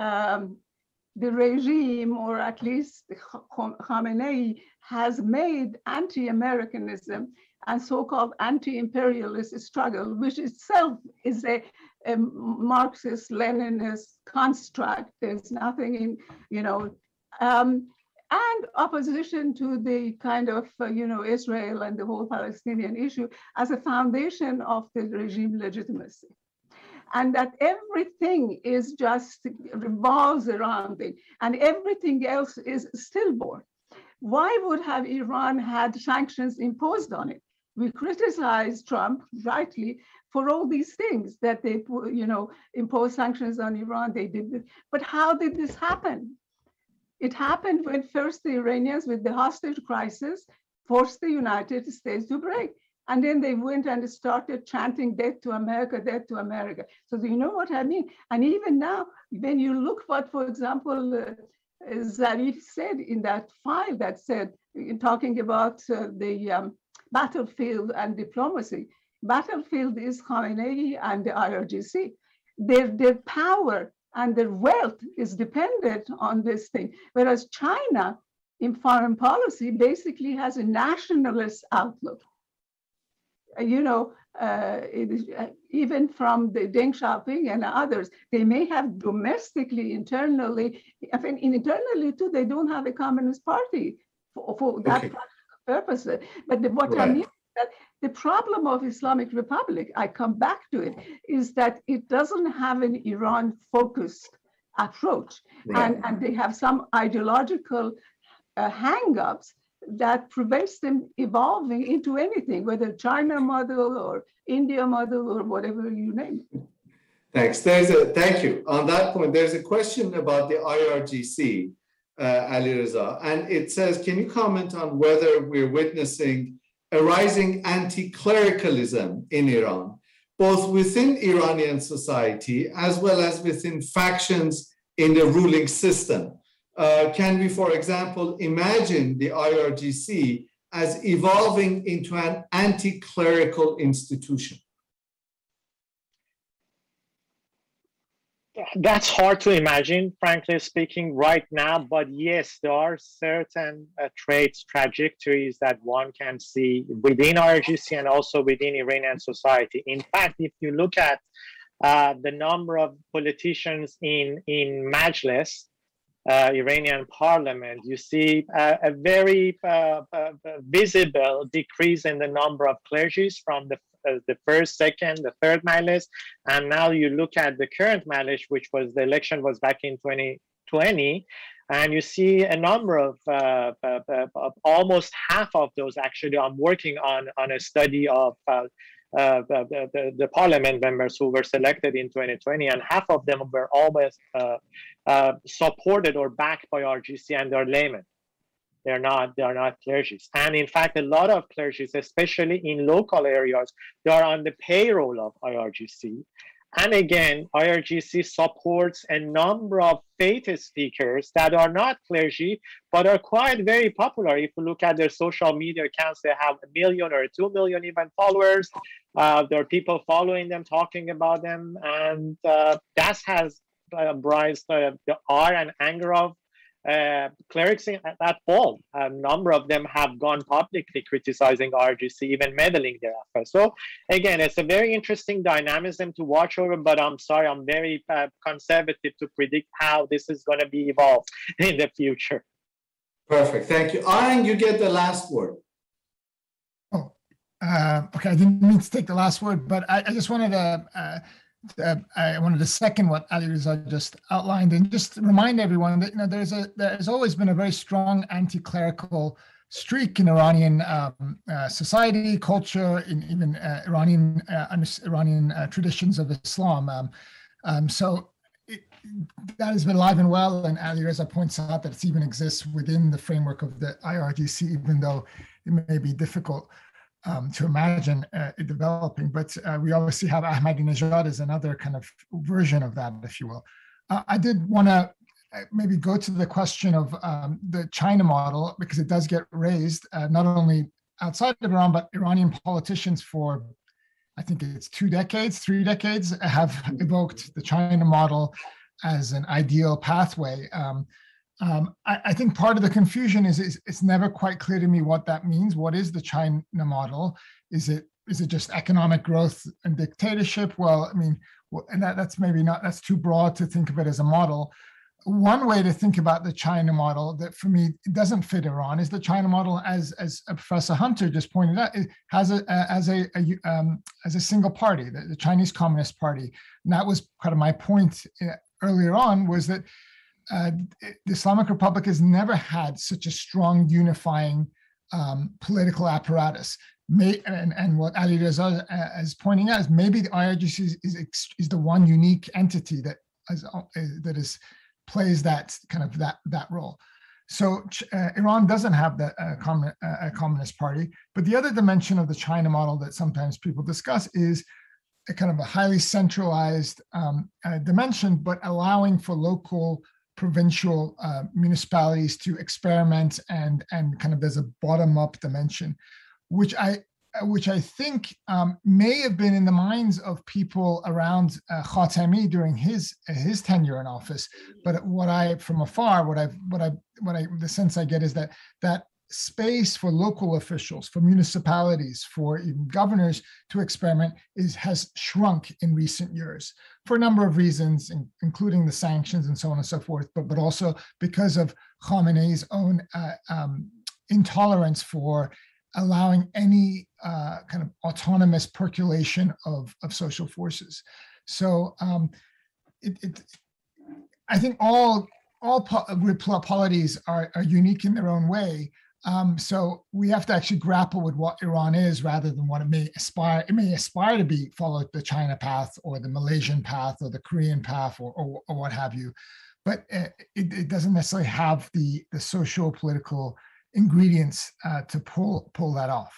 um, the regime, or at least Khamenei, has made anti Americanism and so-called anti-imperialist struggle, which itself is a, a Marxist Leninist construct. There's nothing in, you know, um, and opposition to the kind of, uh, you know, Israel and the whole Palestinian issue as a foundation of the regime legitimacy. And that everything is just revolves around it, and everything else is stillborn. Why would have Iran had sanctions imposed on it? We criticize Trump rightly for all these things that they, you know, impose sanctions on Iran. They did this, but how did this happen? It happened when first the Iranians, with the hostage crisis, forced the United States to break. And then they went and started chanting death to America, death to America. So you know what I mean? And even now, when you look what, for example, uh, Zarif said in that file that said, in talking about uh, the um, battlefield and diplomacy, battlefield is Khamenei and the IRGC. Their, their power and their wealth is dependent on this thing. Whereas China, in foreign policy, basically has a nationalist outlook. Uh, you know, uh, uh, even from the Deng Xiaoping and others, they may have domestically, internally, I mean, internally too, they don't have a communist party for, for that okay. purpose. But the, what right. I mean is that the problem of Islamic Republic, I come back to it, is that it doesn't have an Iran focused approach. Right. And, and they have some ideological uh, hang-ups that prevents them evolving into anything, whether China model or India model or whatever you name it. Thanks. There's a thank you. On that point, there's a question about the IRGC, uh, Ali Reza, and it says, can you comment on whether we're witnessing a rising anti clericalism in Iran, both within Iranian society as well as within factions in the ruling system. Uh, can we, for example, imagine the IRGC as evolving into an anti clerical institution? that's hard to imagine, frankly speaking, right now. But yes, there are certain uh, traits, trajectories that one can see within IRGC and also within Iranian society. In fact, if you look at uh, the number of politicians in in Majlis, Iranian parliament, you see a, a very uh, uh, visible decrease in the number of clergies from the uh, the first, second, the third majlis, and now you look at the current majlis, which was the election was back in 2020, and you see a number of, uh, uh, uh, of almost half of those actually. I'm working on on a study of. Uh, uh, the, the, the, parliament members who were selected in 2020, and half of them were always supported or backed by RGC and their laymen. They're not, they're not clergies. And in fact, a lot of clergies, especially in local areas, they are on the payroll of IRGC. And again, IRGC supports a number of faith speakers that are not clergy, but are quite very popular. If you look at their social media accounts, they have a million or two million even followers. Uh, there are people following them, talking about them. And uh, that has uh, the ire and anger of uh, clerics at all. A number of them have gone publicly criticizing RGC, even meddling thereafter. So again, it's a very interesting dynamism to watch over. But I'm sorry, I'm very uh, conservative to predict how this is going to be evolved in the future. Perfect. Thank you, Arang. You get the last word. Oh, uh, okay. I didn't mean to take the last word, but I, I just wanted to uh, I wanted to second what Ali Reza just outlined and just remind everyone that you know there's a there's always been a very strong anti-clerical streak in Iranian um, uh, society, culture, in even uh, Iranian uh, Iranian uh, traditions of Islam. Um, um, so that has been alive and well, and Ali Reza points out that it even exists within the framework of the IRGC, even though it may be difficult um, to imagine uh, it developing. But uh, we obviously have Ahmadinejad as another kind of version of that, if you will. Uh, I did want to uh, maybe go to the question of um, the China model because it does get raised uh, not only outside of Iran, but Iranian politicians for I think it's two decades, three decades have evoked the China model as an ideal pathway. Um, Um, I, I, think part of the confusion is, is, it's never quite clear to me what that means. What is the China model? Is it is it just economic growth and dictatorship? Well, I mean, and that, that's maybe not that's too broad to think of it as a model. One way to think about the China model that for me doesn't fit Iran is the China model, as as Professor Hunter just pointed out, it has a as a, a um, as a single party, the, the, Chinese Communist Party. And that was kind of my point uh, earlier on was that uh, the Islamic Republic has never had such a strong unifying um, political apparatus. May, and, and what Ali Reza uh, is pointing out is maybe the IRGC is, is, is the one unique entity that is, uh, that is plays that kind of that that role. So uh, Iran doesn't have that uh, common, uh, communist party, but the other dimension of the China model that sometimes people discuss is a kind of a highly centralized um, uh, dimension, but allowing for local provincial uh, municipalities to experiment and and kind of there's a bottom up dimension, which I which I think um, may have been in the minds of people around uh, Khatami during his his tenure in office. But what I from afar, what I what I what I the sense I get is that that space for local officials, for municipalities, for even governors to experiment is has shrunk in recent years for a number of reasons, in, including the sanctions and so on and so forth, but but also because of Khamenei's own uh, um, intolerance for allowing any uh, kind of autonomous percolation of, of social forces. So um, it, it, I think all all polities are, are unique in their own way, um, so we have to actually grapple with what Iran is rather than what it may aspire. It may aspire to be, follow the China path or the Malaysian path or the Korean path or, or, or what have you. But uh, it, it, doesn't necessarily have the, the social political ingredients uh, to pull, pull that off.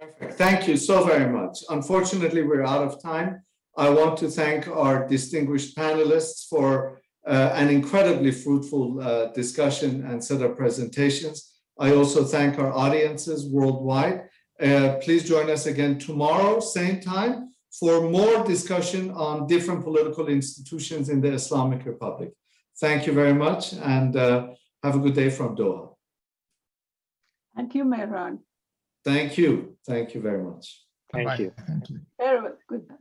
Perfect. Thank you so very much. Unfortunately, we're out of time. I want to thank our distinguished panelists for uh, an incredibly fruitful uh, discussion and set of presentations. I also thank our audiences worldwide. Uh, please join us again tomorrow, same time, for more discussion on different political institutions in the Islamic Republic. Thank you very much and uh, have a good day from Doha. Thank you, Mehran. Thank you. Thank you very much. Thank Bye-bye. you. Thank you. Very well. Goodbye.